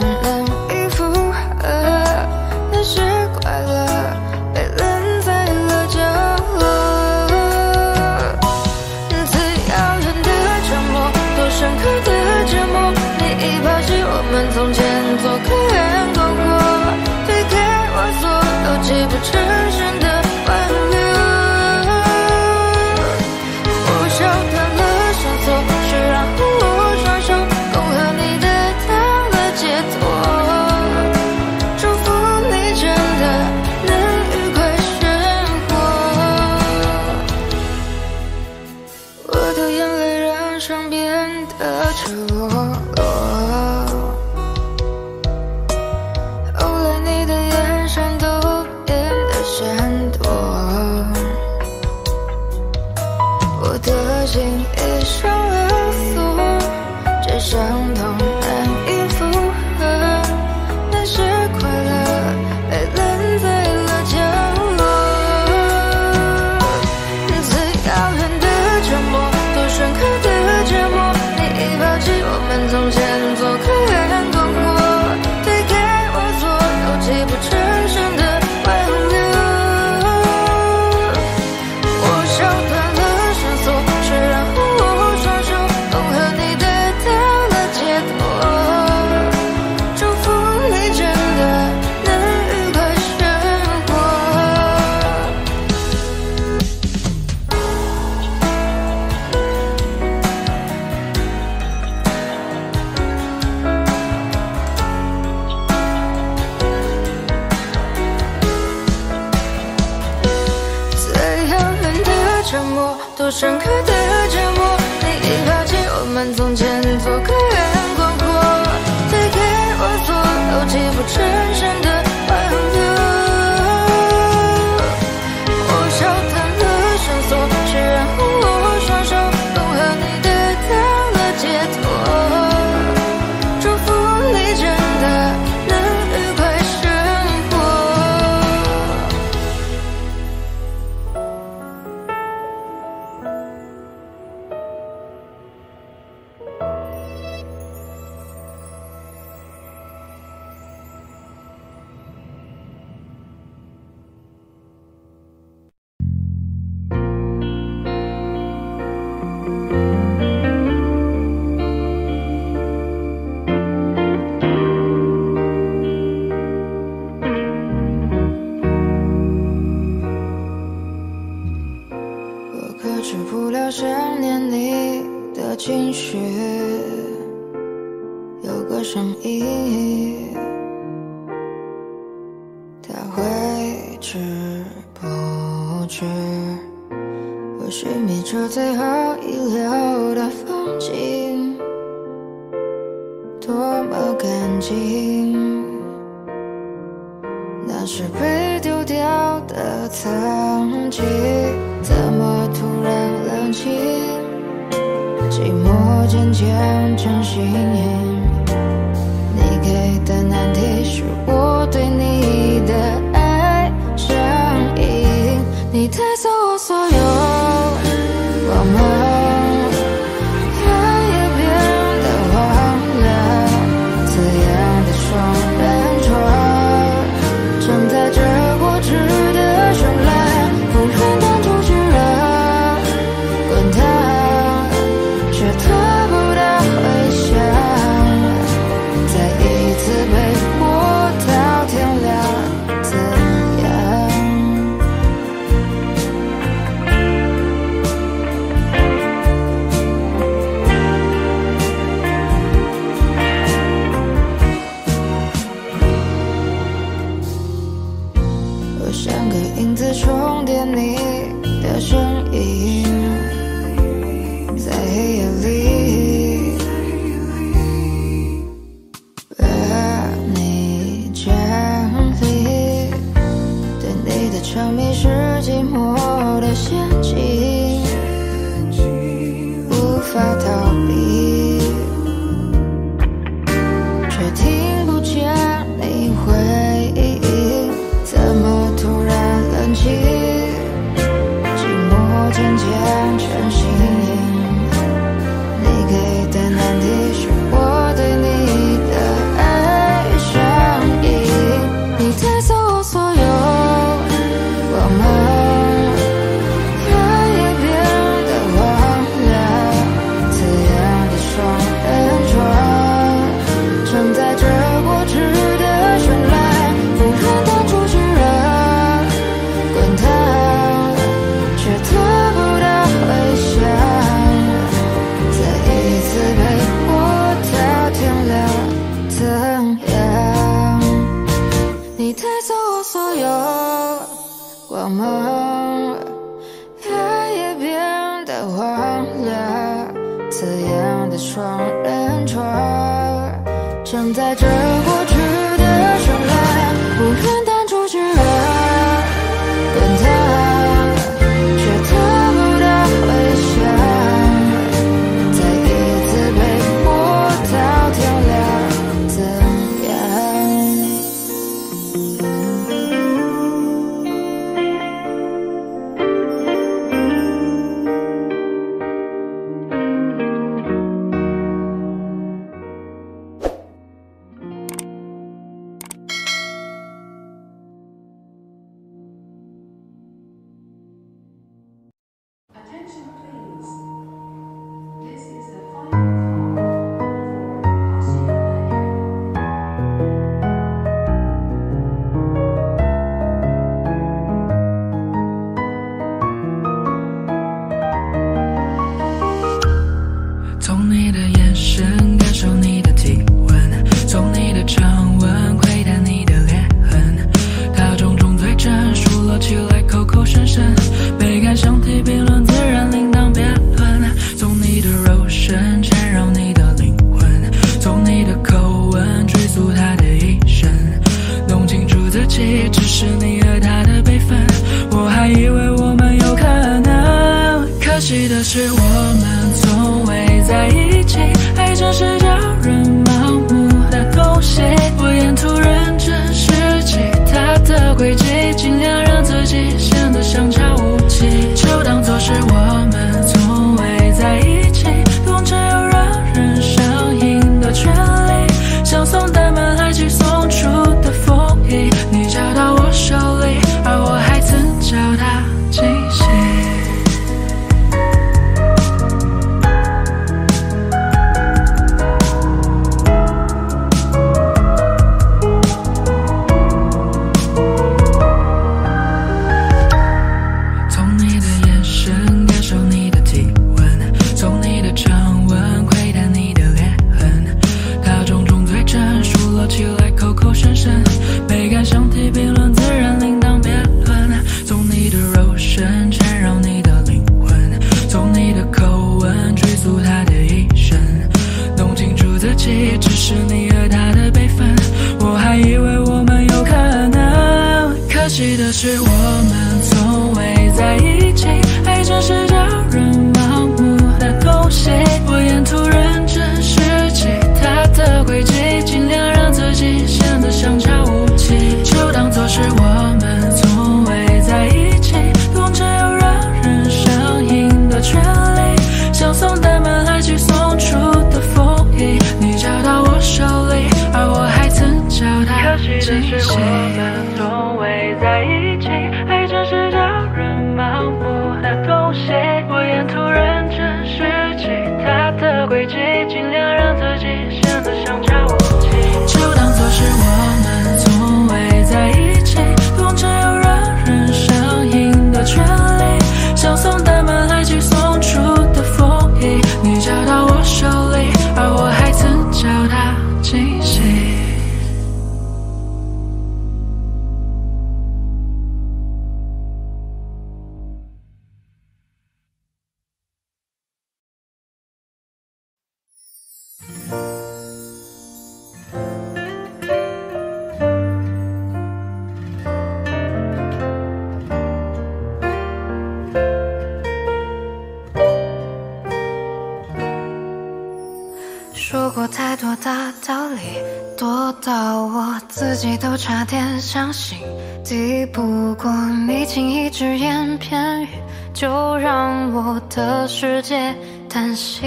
叹息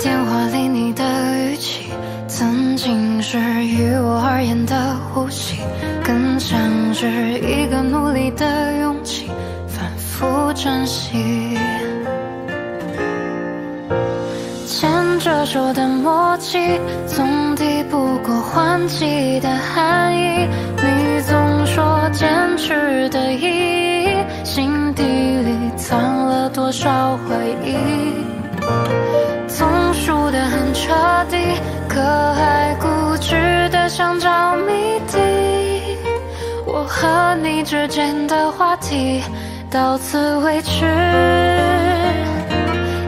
电话里你的语气曾经是于我而言的呼吸更像是一个努力的勇气反复珍惜。牵着手的默契总抵不过换季的寒意你总说坚持的意义心底里藏多少回忆，总输得很彻底，可还固执的想找谜底。我和你之间的话题，到此为止。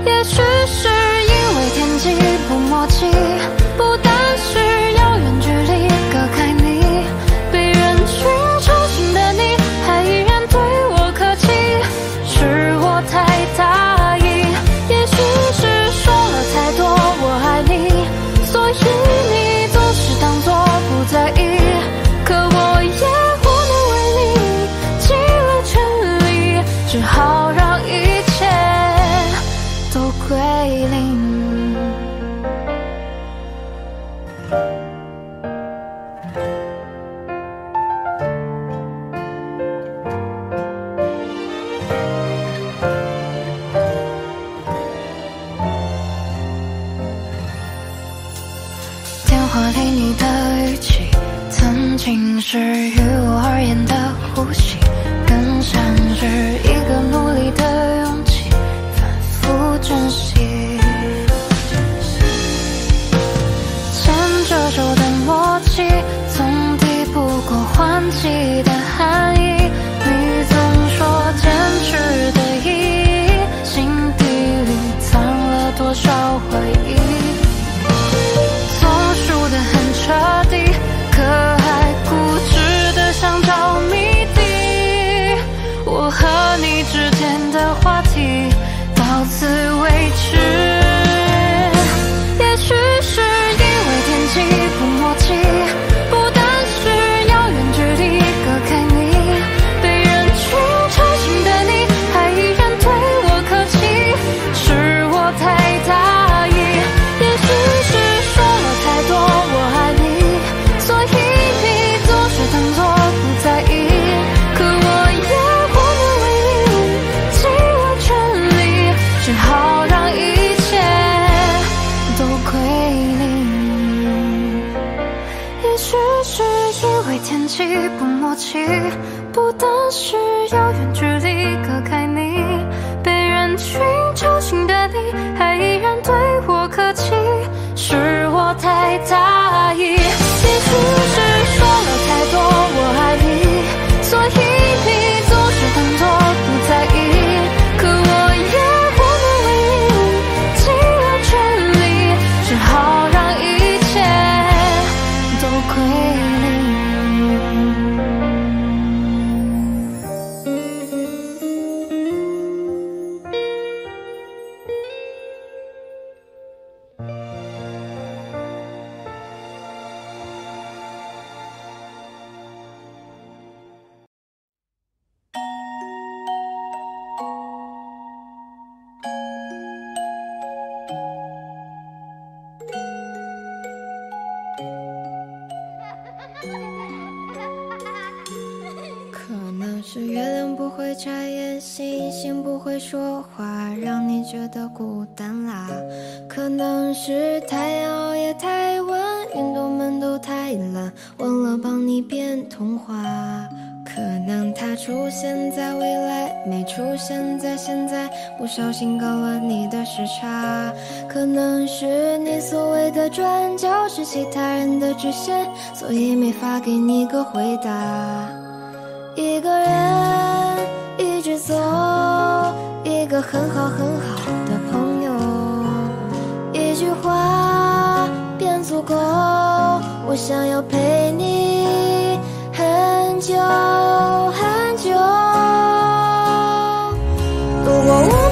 也许是因为天机不默契。说话让你觉得孤单啦。可能是太阳熬夜太晚云朵们都太懒忘了帮你编童话。可能他出现在未来没出现在现在不小心搞乱你的时差。可能是你所谓的转角是其他人的直线所以没法给你个回答。一个人一直走一个很好很好的朋友。一句话便足够我想要陪你很久很久。如果我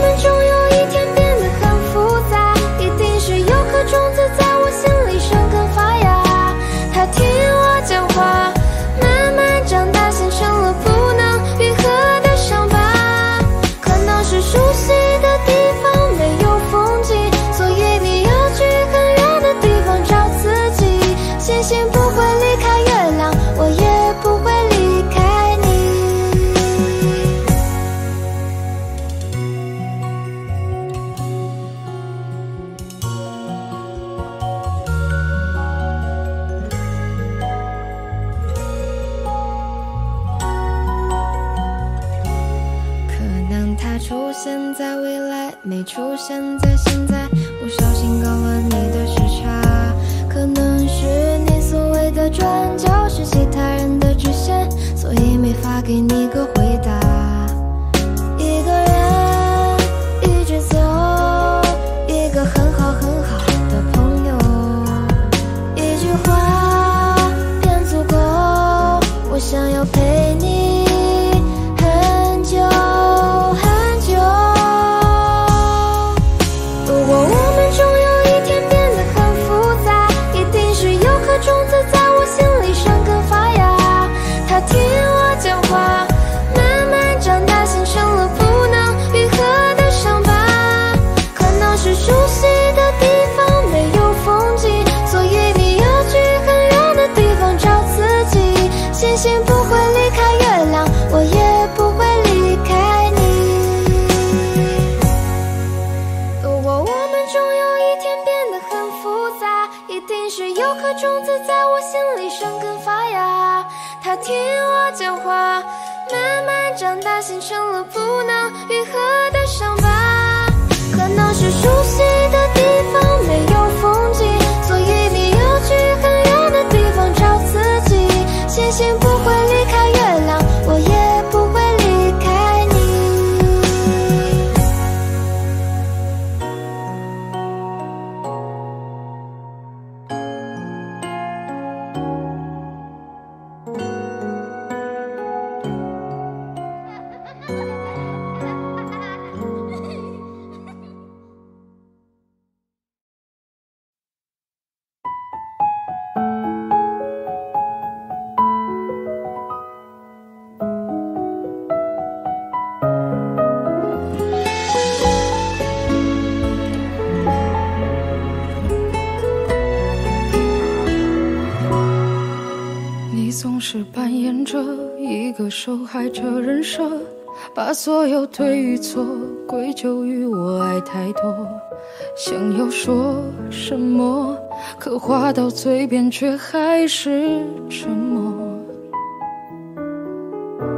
嘴边却还是沉默。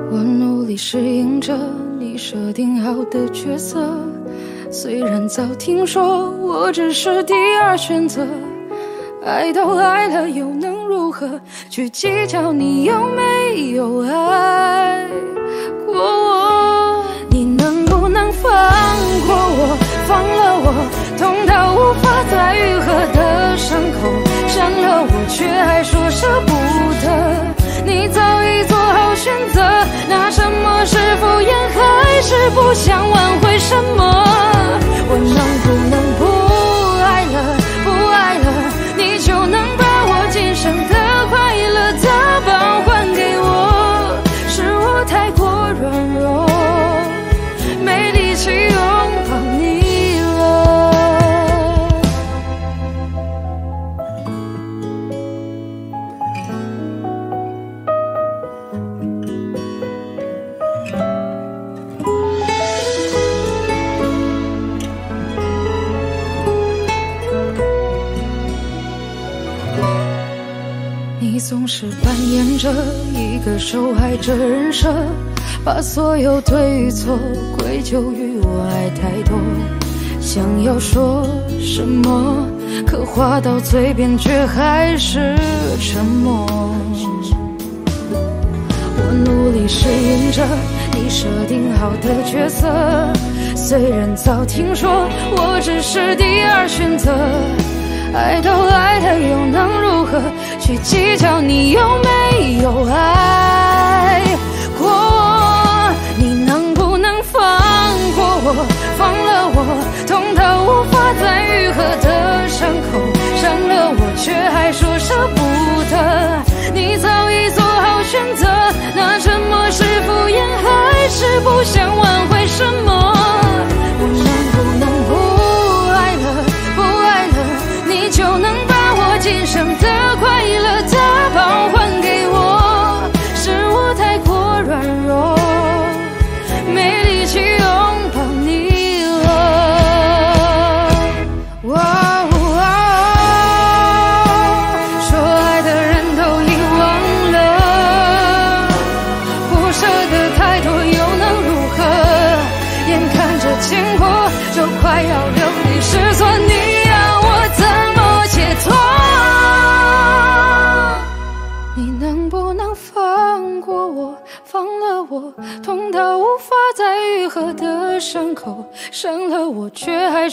我努力适应着你设定好的角色，虽然早听说我只是第二选择。爱都爱了，又能如何？去计较你有没有爱过我？你能不能放却还说舍不得。你早已做好选择，拿什么是敷衍，还是不想挽回什么？我能不能不爱了？不爱了，你就能总是扮演着一个受害者人设，把所有对与错归咎于我爱太多。想要说什么，可话到嘴边却还是沉默。我努力适应着你设定好的角色，虽然早听说我只是第二选择。爱都爱了，又能如何？去计较你有没有爱过我？你能不能放过我？放了我，痛到无法再愈合的伤口，伤了我，却还说舍不得。你早已做好选择，那沉默是敷衍，还是不想挽回什么？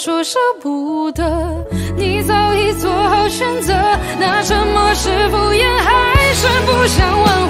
说舍不得。你早已做好选择，那沉默是敷衍，还是不想挽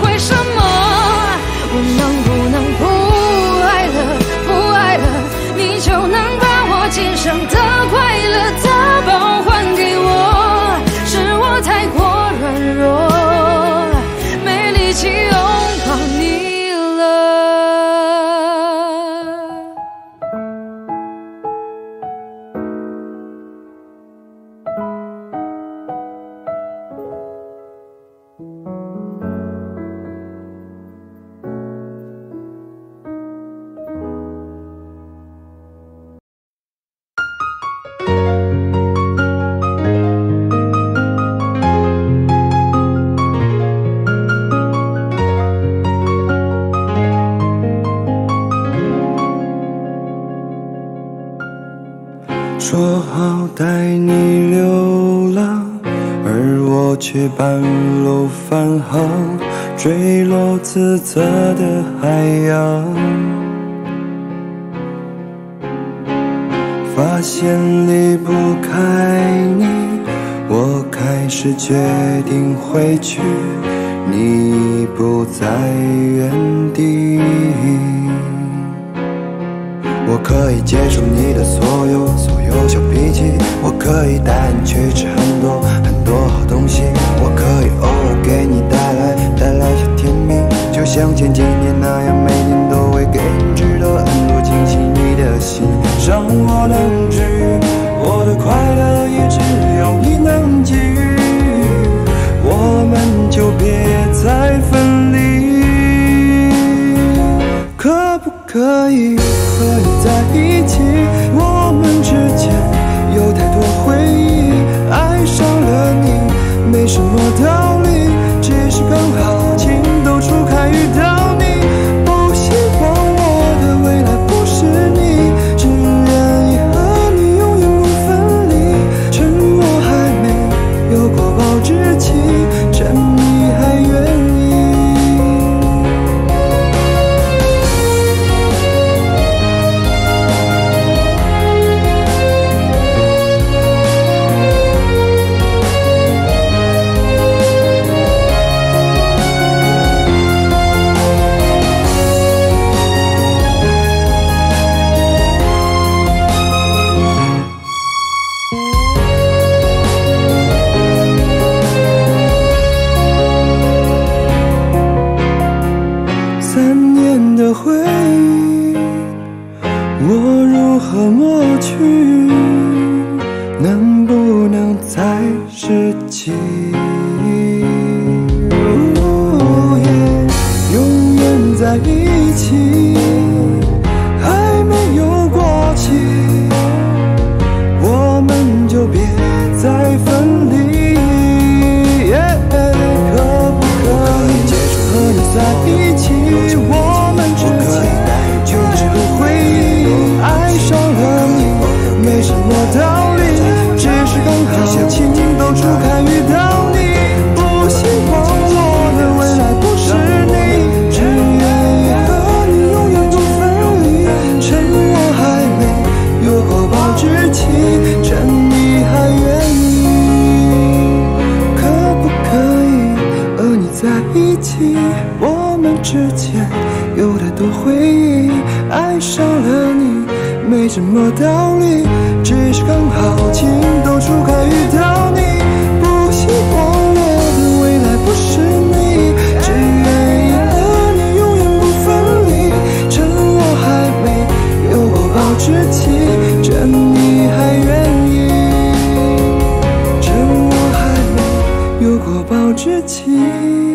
有过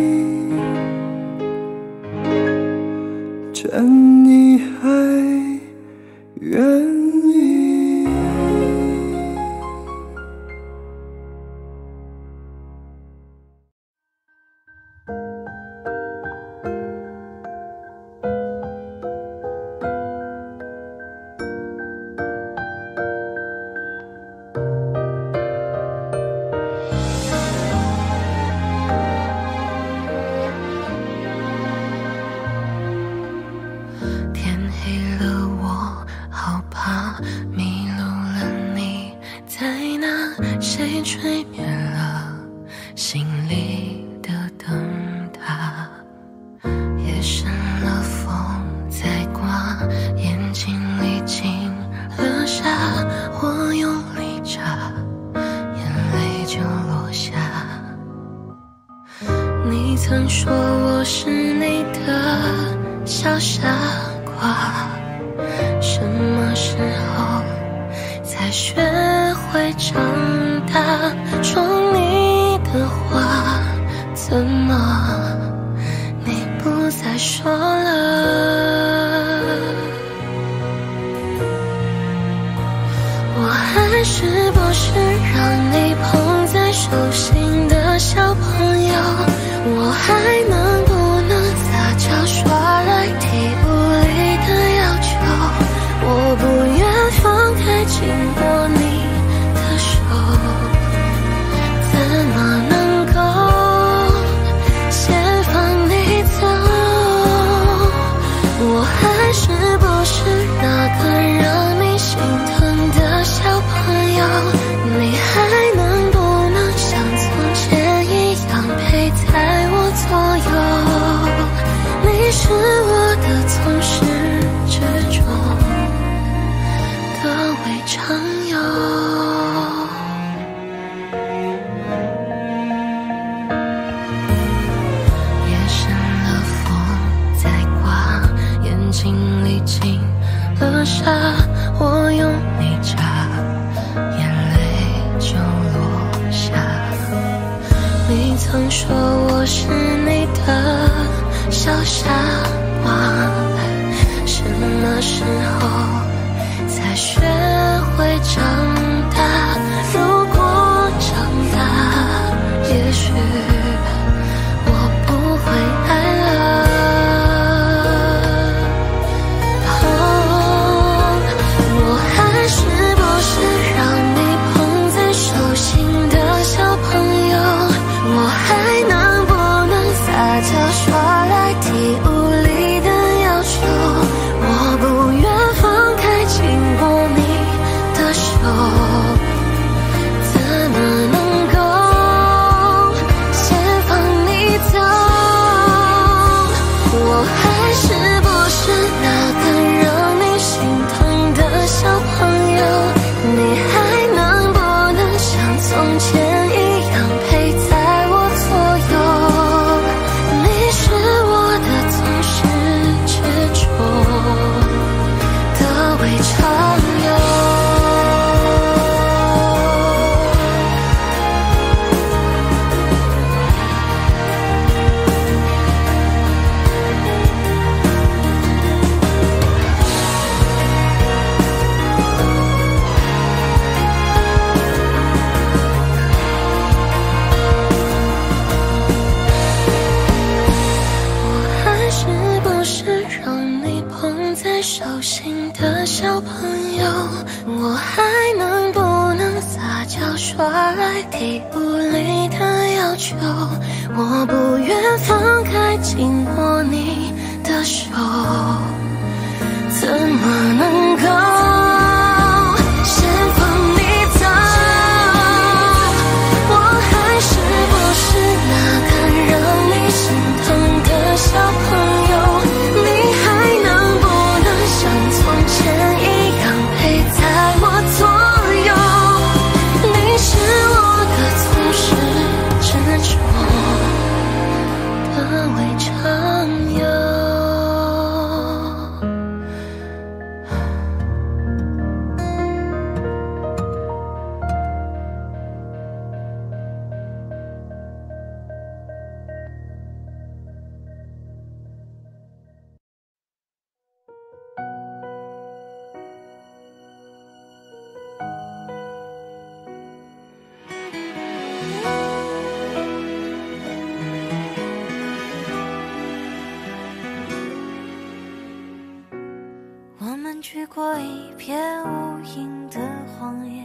过一片无垠的荒野，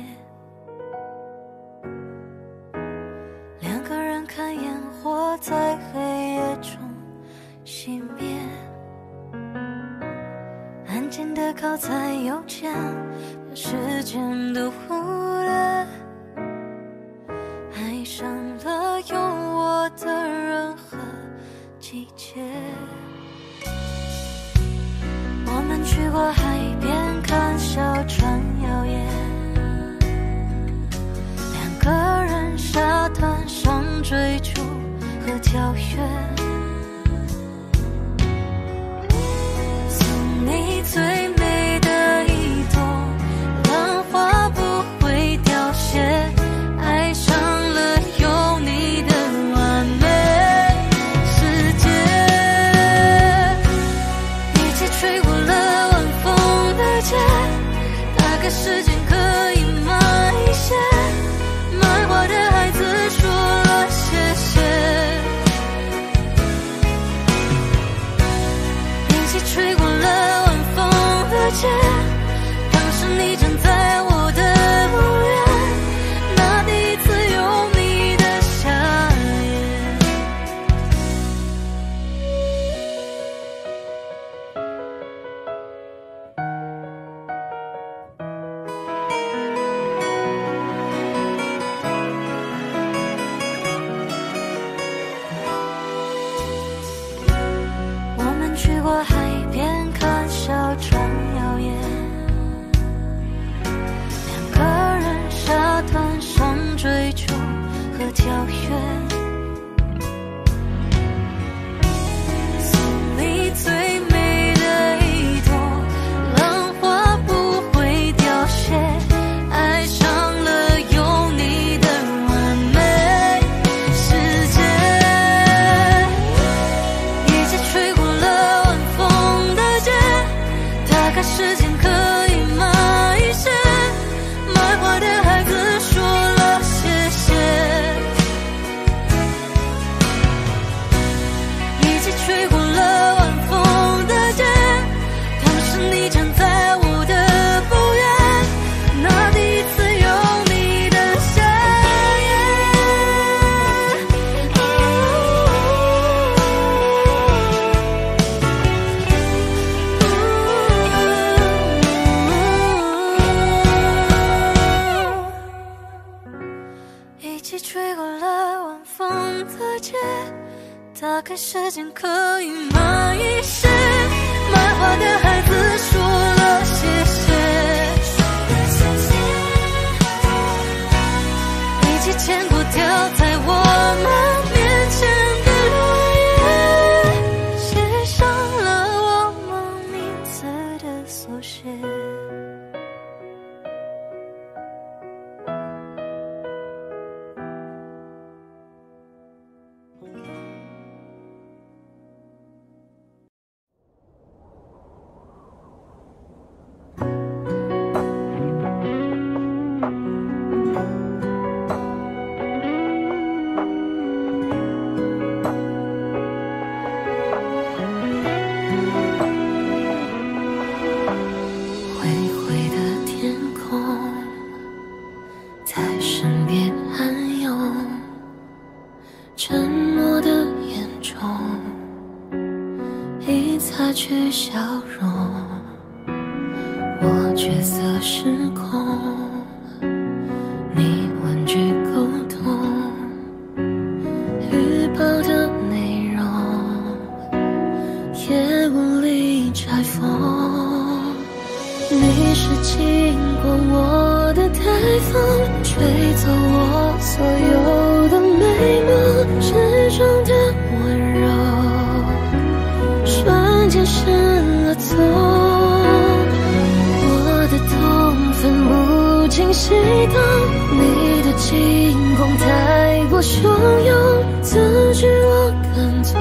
我汹涌，怎知我敢做，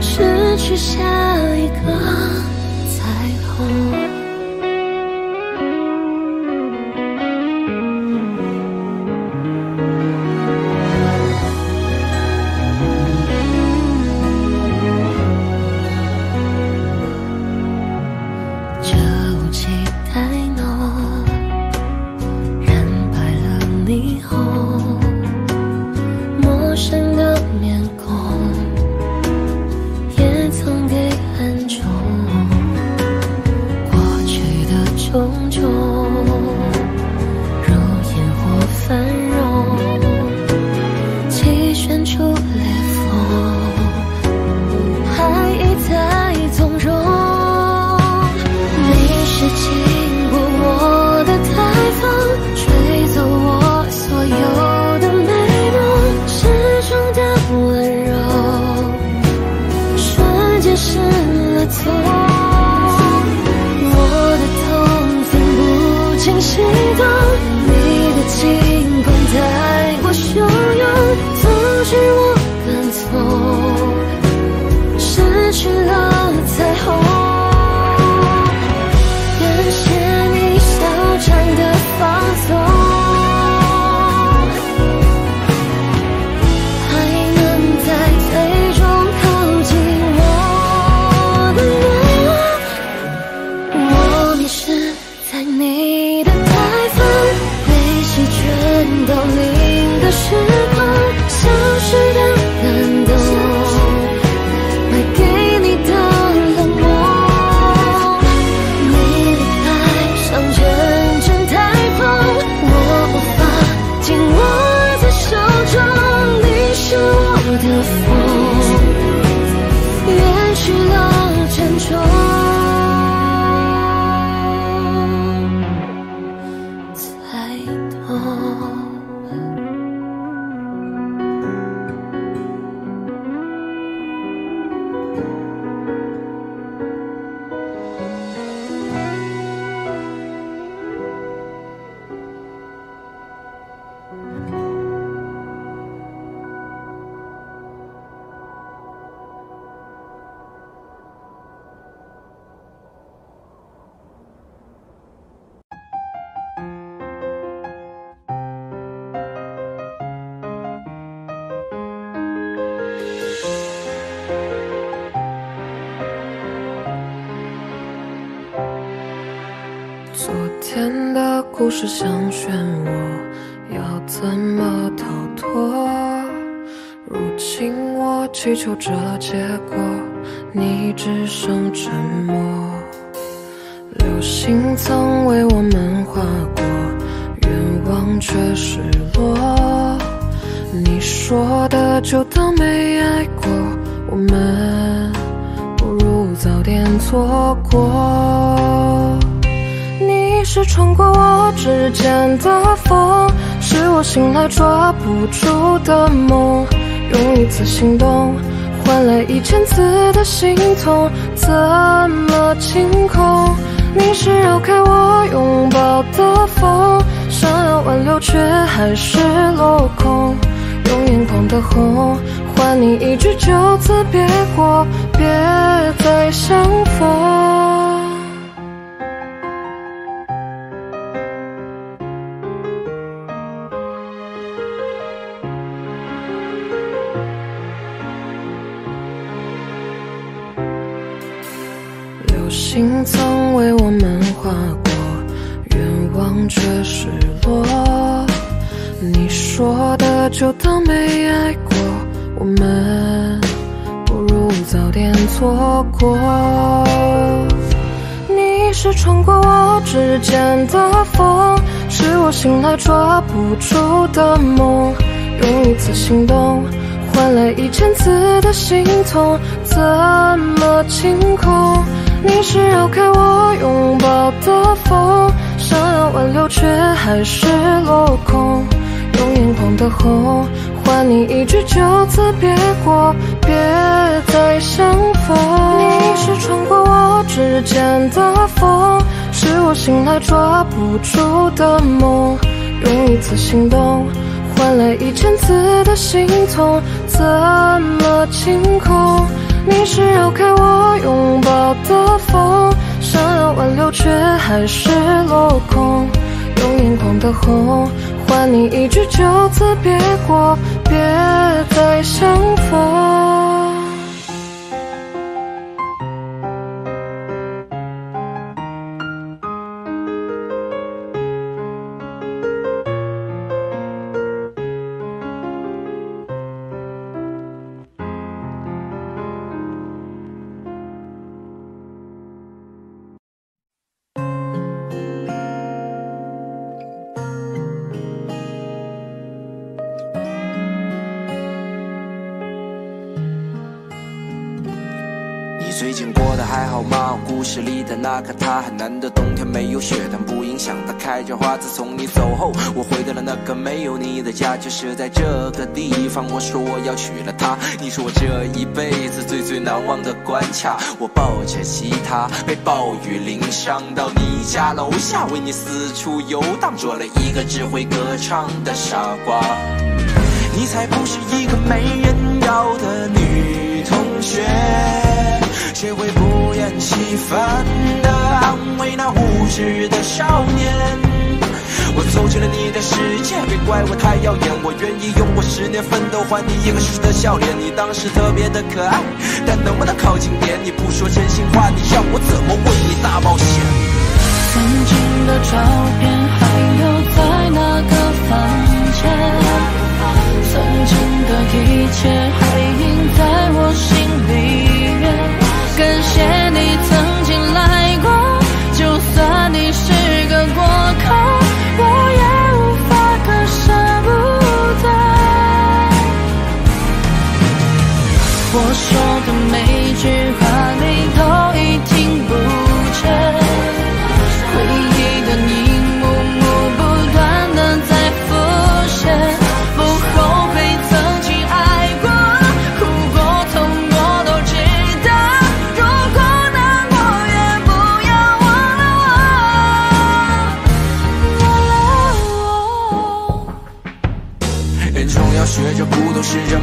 失去下一个。还是落空。用眼眶的红换你一句就此别过，别再相逢。你是穿过我指尖的风，是我醒来抓不住的梦，用一次心动换来一千次的心痛，怎么清空？你是绕开我拥抱的风，想要挽留却还是落空。用眼眶的红换你一句就此别过，别再相逢。吗？故事里的那个他，很难得冬天没有雪，但不影响他开着花。自从你走后，我回到了那个没有你的家，就是在这个地方。我说我要娶了她，你是我这一辈子最最难忘的关卡。我抱着吉他，被暴雨淋伤到你家楼下，为你四处游荡，做了一个只会歌唱的傻瓜。你才不是一个没人要的女同学。谁会不厌其烦地安慰那无知的少年？我走进了你的世界，别怪我太耀眼，我愿意用我十年奋斗换你一个熟悉的笑脸。你当时特别的可爱，但能不能靠近点？你不说真心话，你让我怎么为你大冒险？曾经的照片还留在那个房间，曾经的一切还印在我心里。感谢你曾经来过，就算你是个过客，我也无法割舍不得。我说的每句话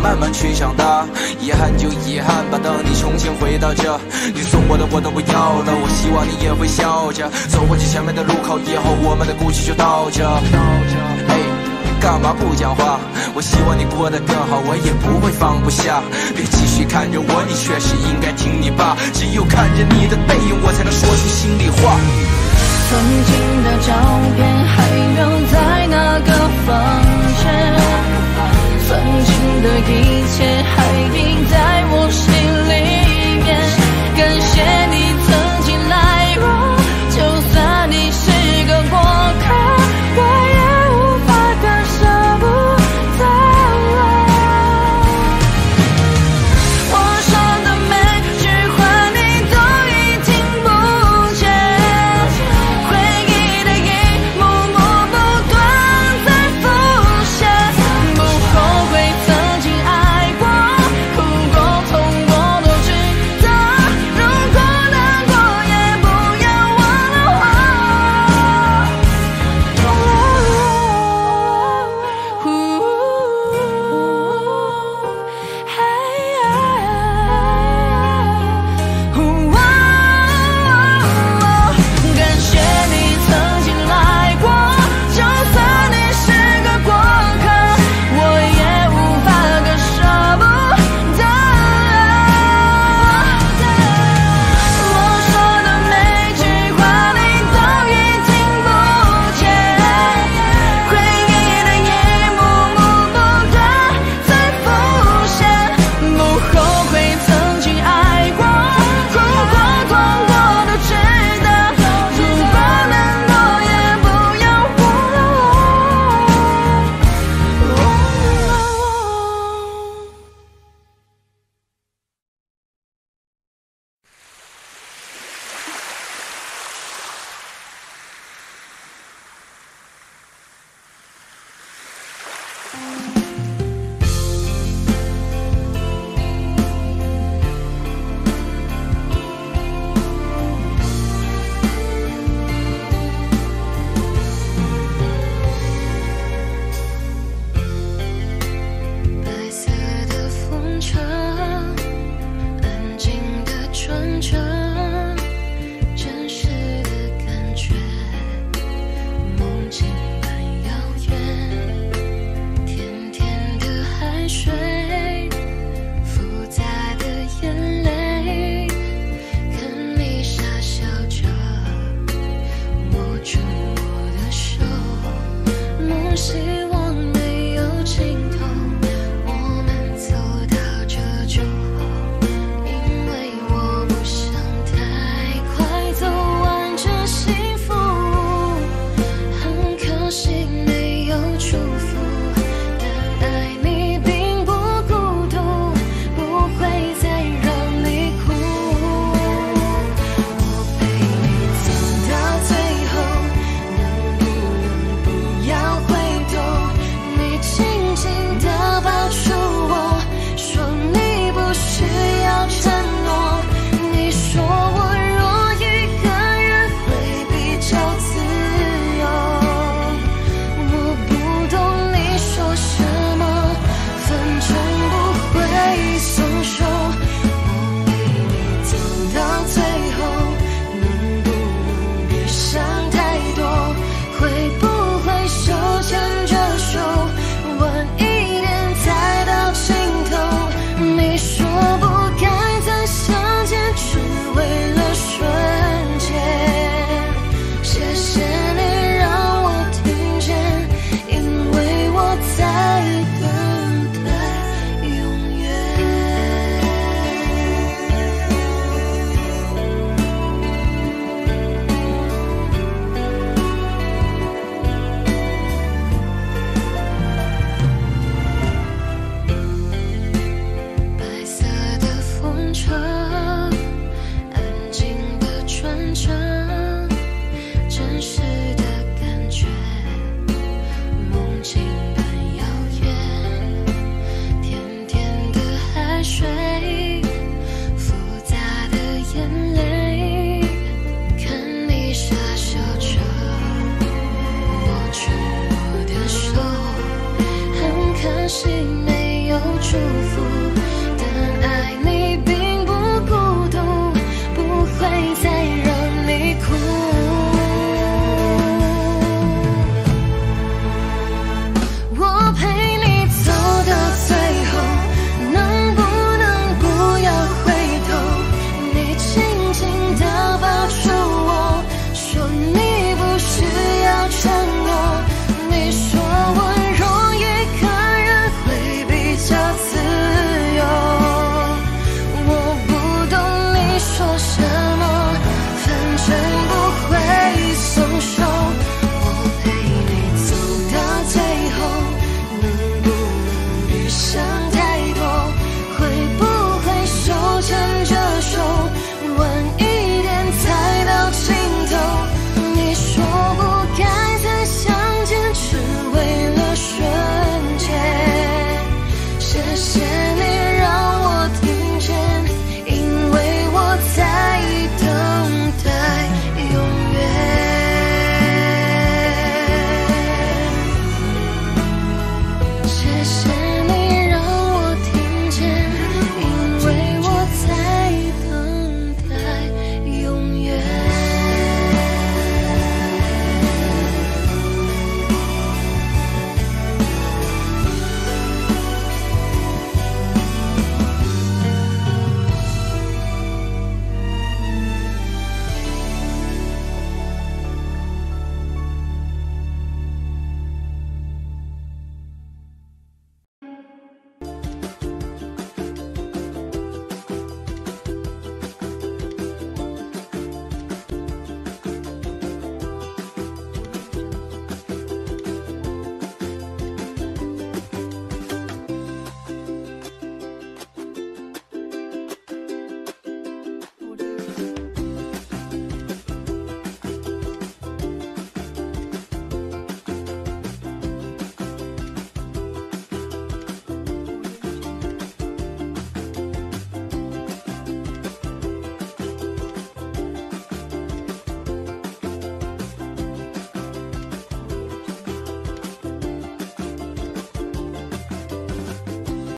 慢慢去长大。遗憾就遗憾吧，等你重新回到这，你送我的我都不要了。我希望你也会笑着走过去前面的路口，以后我们的故事就到这。哎，干嘛不讲话？我希望你过得更好，我也不会放不下。别继续看着我，你确实应该听你爸。只有看着你的背影，我才能说出心里话。曾经的照片还留在那个房间，曾经的一切还印在我心里面。感谢你